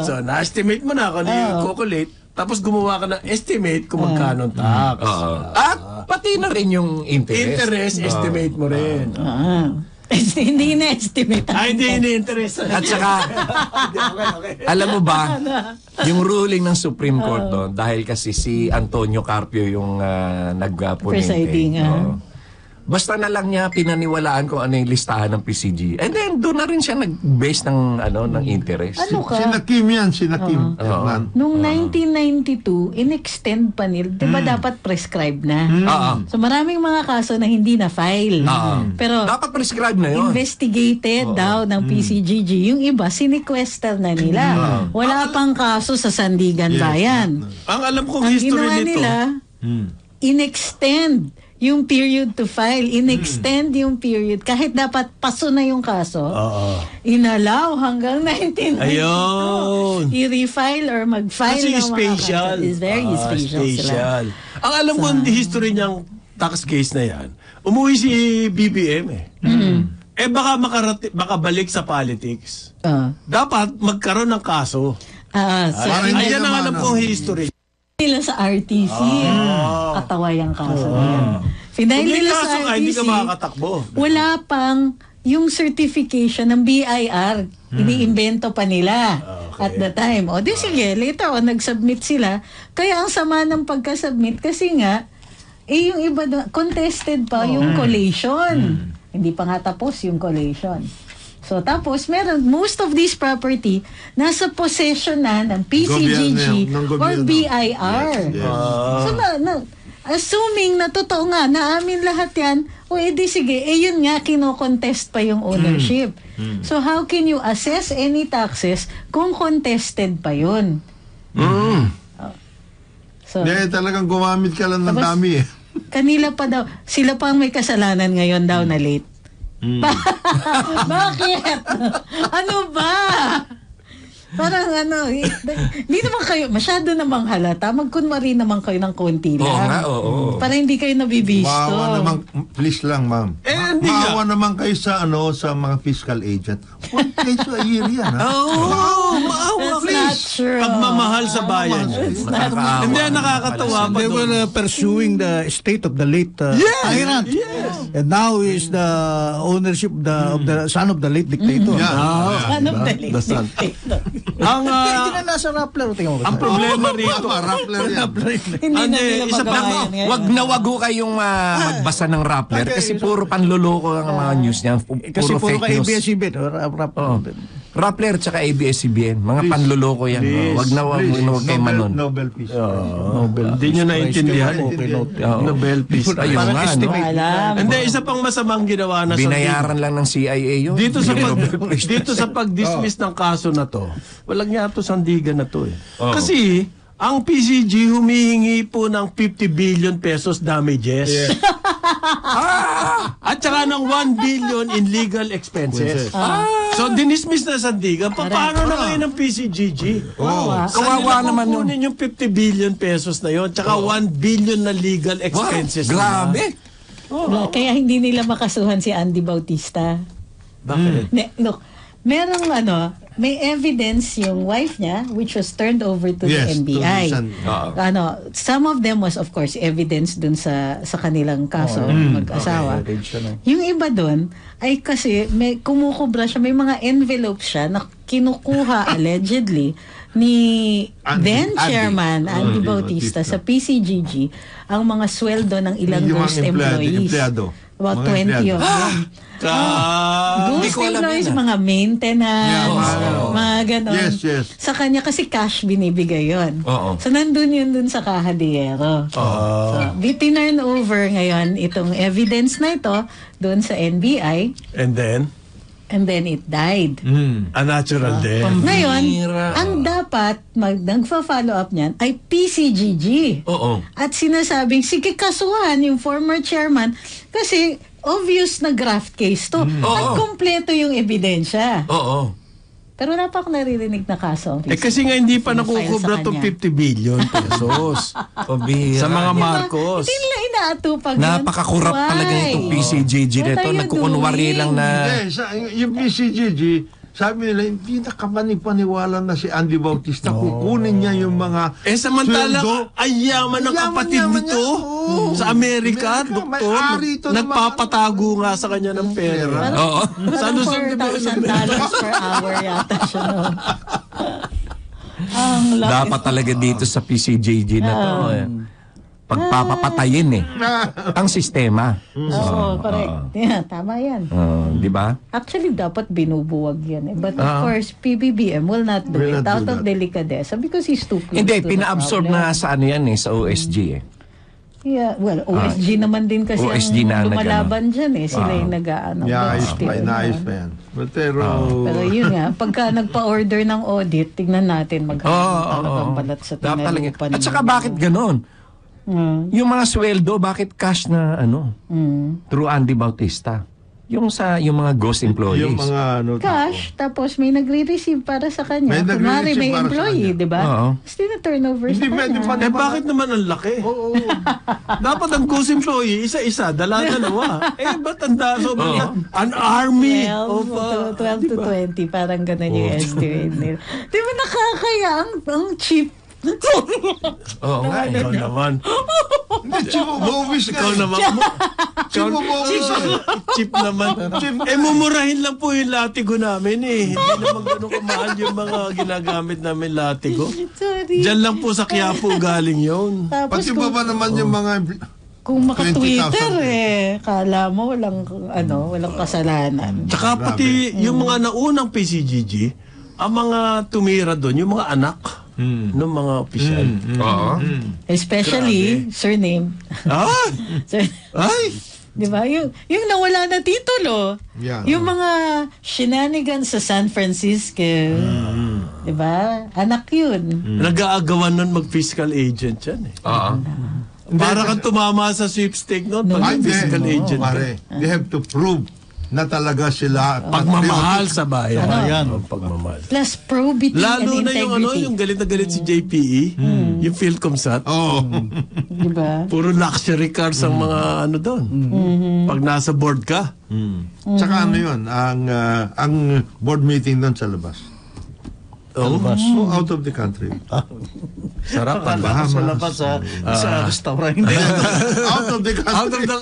So, na-estimate mo na kung ano yung i-collate. Tapos gumawa ka ng estimate kung magkano ang tax. Oo. At pati na rin yung interest. Interest, estimate mo rin. Ah. Hindi na-estimate. Ah, hindi, hindi interest. At saka, alam mo ba, yung ruling ng Supreme Court doon, dahil kasi si Antonio Carpio yung uh, nagpunente. Presiding, ah. Basta na lang niya pinaniwalaan kung ano yung listahan ng PCG. And then, doon na rin siya nag-base ng, ano, ng interest. Ano ka? Sina Kim yan, sina Kim. Hernan. Noong 1992, in-extend pa nila. Di ba dapat prescribe na? Oo. So maraming mga kaso na hindi na-file. Oo. Pero Dapat prescribe na yun. investigated daw ng PCGG. Yung iba, sinequester na nila. Wala pang kaso sa Sandigan Bayan. Ang alam kong Ang history ginawa nito, nila, in-extend yung period to file. In-extend yung period. Kahit dapat paso na yung kaso, Oo. inalaw hanggang 1992. Ayun. I-refile or mag-file Kasi ng mga special. kaso. Is very Ah, special, sila. special. Ang alam ko, ang history niyang tax case na yan, umuwi si BBM eh. Eh baka makarati, baka balik sa politics. Ah. Dapat magkaroon ng kaso. Ah, so, Para Ay, hindi ayan ang alam kong history. Nila sa RTC. Kataway ang kaso na yan. Final may nila sa ka, hindi ka RTC, makakatakbo. wala pang yung certification ng BIR. Iniimbento pa nila at the time. O di sige, later on, nag-submit sila. Kaya ang sama ng pagka-submit kasi nga, eh yung iba, contested pa yung collation. Hindi pa nga tapos yung collation. So tapos meron most of this property nasa possession na ng PCGG Gobyerno, ng or gobyerno. BIR. Yes, yes. So na, na assuming na totoo nga na amin lahat 'yan, o edi sige, eh yun nga kino-contest pa yung ownership. So how can you assess any taxes kung contested pa yun? So Hindi, talagang gumamit ka lang ng Tapos- dami eh. kanila pa daw, sila pa ang may kasalanan ngayon daw na late. Bakit? ano ba? Parang ano, eh, hindi naman kayo, masyado namang halata. Magkunwari naman kayo ng konti lang. Oo nga, oo. Para hindi kayo nabibisto. Maawa naman, please lang, ma'am. Eh, Ma- hindi maawa naman kayo sa ano sa mga fiscal agent. One peso a year yan, ha? Oo, maawa That's kayo. not true. Pagmamahal sa bayan. Hindi, nakakatawa pa They were uh, pursuing the estate of the late uh, Yes, tyrant. yes. And now is the ownership the, of the son of the late dictator. Yeah. Ah, Ano ba? The sun. Ang, ah, Hindi na nasa Rappler. Tingnan mo. ang problema rito, Rappler yan. Hindi na nila isa pa- ngayon. Wag na wag ho kayong ah, magbasa ng Rappler kasi puro panloloko ang mga news niyan. Pu- Eh, Kasi Puro puro fake news. ABS-CBN. or Rap- Rappler. Rappler tsaka ABS-CBN. Mga panloloko yan. Please, Oh, wag na wag, Please, wag na wag kayo Nobel, manon. Nobel Peace. Nobel. Hindi nyo naintindihan. Oo. Nobel Peace. Ayun Parang nga, no? estimate. Alam. Hindi, isa pang masamang ginawa na sa Binayaran lang ng CIA yun. Dito sa pag, Prize. dito sa pag-dismiss ng kaso na to, walang yato sandigan na to eh. Kasi ang PCG humihingi po ng 50 billion pesos damages. Ah! At saka ng 1 billion in legal expenses. So dinismiss na sandigan. Pa, paano na ngayon ng PCGG? Kawawa. Kawawa naman yun. kukunin yung 50 billion pesos na yon, tsaka 1 billion na legal Wow, expenses. grabe. Wala, Kaya hindi nila makasuhan si Andy Bautista. Bakit? Ne, look, merong ano, may evidence yung wife niya which was turned over to Yes, the NBI. Sun- Oo. Ano, some of them was of course evidence dun sa sa kanilang kaso mag-asawa. Yung iba dun ay kasi may kumukubra siya, may mga envelopes siya na kinukuha allegedly ni Andy- then chairman Andy Andy Bautista Bautista. sa PCGG ang mga sweldo ng ilang Yung ghost employees. empleyado. About Mga 20 empleyado. of them. Hindi Ghost ko alam employees, yun, ah. mga maintenance, Yeah, mga- mga ganon. Yes, yes. Sa kanya kasi cash binibigay yon. Oo. So nandun yun dun sa kahadiyero. So, we tinurn over ngayon itong evidence na ito doon sa NBI And then, and then it died. a natural death. Ngayon, ang dapat mag, nagfa-follow up niyan ay PCGG. Oo. At sinasabing, sige kasuhan yung former chairman kasi obvious na graft case to. At Oo. kompleto yung ebidensya. Oo. Pero wala pa akong naririnig na kaso. ang Eh kasi nga hindi pa Sinafile nakukubra sa tong kanya. 50 billion pesos Pabira. sa mga Diba? Marcos. Hindi nila inaatupag yun. Napakakurap Why? talaga nitong PCGG What nito. are you Nagkukunwari doing? lang na... Eh, sa, yung PCGG, sabi nila, hindi nakapanipaniwala na si Andy Bautista. Kukunin niya yung mga Eh samantala, sweldo. ay yaman ng Yaman, kapatid yaman nito. Oo. sa Amerika, Amerika, may doktor. ari ito ng Nagpapatago nga sa kanya ng pera. Pera. Oo. Sa Luzon, di ba? $4,000 dollars per hour yata siya. No? Ang laki. Dapat talaga dito sa PCGG na to. eh. Pagpapapatayin eh. Ang sistema. Oo, correct. Yeah, tama yan. Oh, di ba? Actually, dapat binubuwag yan. Eh. But of Ah. course, PBBM will not do Will it not out do of that. delicadeza because he's too close Hindi, to the pina-absorb problem. na sa ano yan eh, sa OSG eh. Yeah, well, OSG naman din kasi OSG na ang nag- lumalaban dyan eh. Sila yung nag-ano. but Inaayos pa, inaayos pa yan. But pero, Pero yun nga, pagka nagpa-order ng audit, tignan natin Oo, magkano oo, talagang oo. balat sa Dapat talaga. tinalupan. At saka bakit ganon? Mm, Yung mga sweldo, bakit cash na ano? mm. Through Andy Bautista. Yung sa yung mga ghost employees. yung mga ano, Cash, tapos may nagre-receive para sa kanya. May nagre-receive may para employee, di ba? Oo. Still na turnover Hindi sa kanya. pa- Eh bakit naman ang laki? Oo. Dapat ang ghost employee, isa-isa, dala-dalawa. eh, ba't ang da, sobrang, an army 12, of, uh, to 12 to 20, parang ganun yung estimate nila. Di ba nakakaya ang, ang cheap? Oo nga eh. ikaw naman. Hindi, Chico Bovis nga. Ikaw naman. Mo, Chico Bovis. cheap naman. Eh, mumurahin lang po yung latigo namin eh. Hindi naman ganun kamahal yung mga ginagamit namin latigo. Sorry. Diyan lang po sa Quiapo galing yon. Tapos Pati ba ba naman yung mga... kung maka-Twitter 20,000 eh, kala mo walang, ano, walang kasalanan. Tsaka pati yung mga naunang PCGG, ang mga tumira doon, yung mga anak ng mga opisyal. Oo. Especially, surname. Ah! Sir, Ay! Di ba? Yung, yung nawala na titulo. Yeah. Yung mga shenanigans sa San Francisco. Di ba? Anak yun. Nag-aagawan nun mag-fiscal agent yan eh. Oo. Para kang tumama sa sweepstake nun pag Ay, hindi. fiscal agent. ka. Pare, they have to prove na talaga sila Pagmamahal sa bayan. Bayan. Oh, pagmamahal. Plus probity Lalo and na yung ano, integrity. yung galit na galit si JPE, yung Philcomsat. Oo. Diba? Puro luxury cars ang mga ano doon. Pag nasa board ka. Tsaka ano yun, ang, ah, ang board meeting doon sa labas. Oh, So, out of the country. sarap. Akala ko Bahamas. sa labas sa, sa restaurant. Out of the country. Out of the...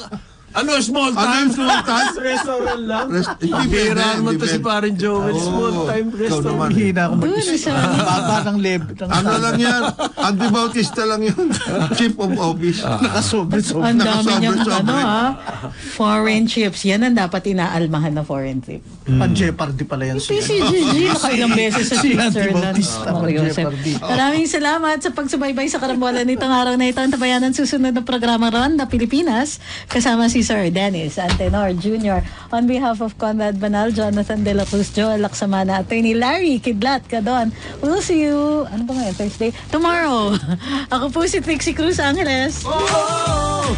Ano, small Ano time? yung small time? restaurant lang? Rest- hindi Bira naman hindi to si parin Joel. Small time restaurant. Hina ako Doon mag-isip. sa... Baba ng. Ng Ano lang yan? Andy Bautista lang yun. Chief of Office. Nakasobre-sobre. Ang dami niyang Nakasobre-sobre. ano ha, foreign chips. Yan ang dapat inaalmahan na foreign chip. Ang Jeopardy pala yan siya. PCGG, nakailang beses sa Si Auntie Switzerland. Bautista, Oh, Joseph. Jeopardy. Maraming salamat sa pagsubaybay sa karambolan nitong araw na ito. Ang tabayan ng susunod na programa Ronda Pilipinas kasama si Sir Dennis Antenor Jr. On behalf of Conrad Banal, Jonathan De La Cruz, Joel Laksamana, Attorney Larry Kidlat Kadon. We'll see you, ano ba ngayon, Thursday? Tomorrow. Ako po si Trixie Cruz Angeles. Oh!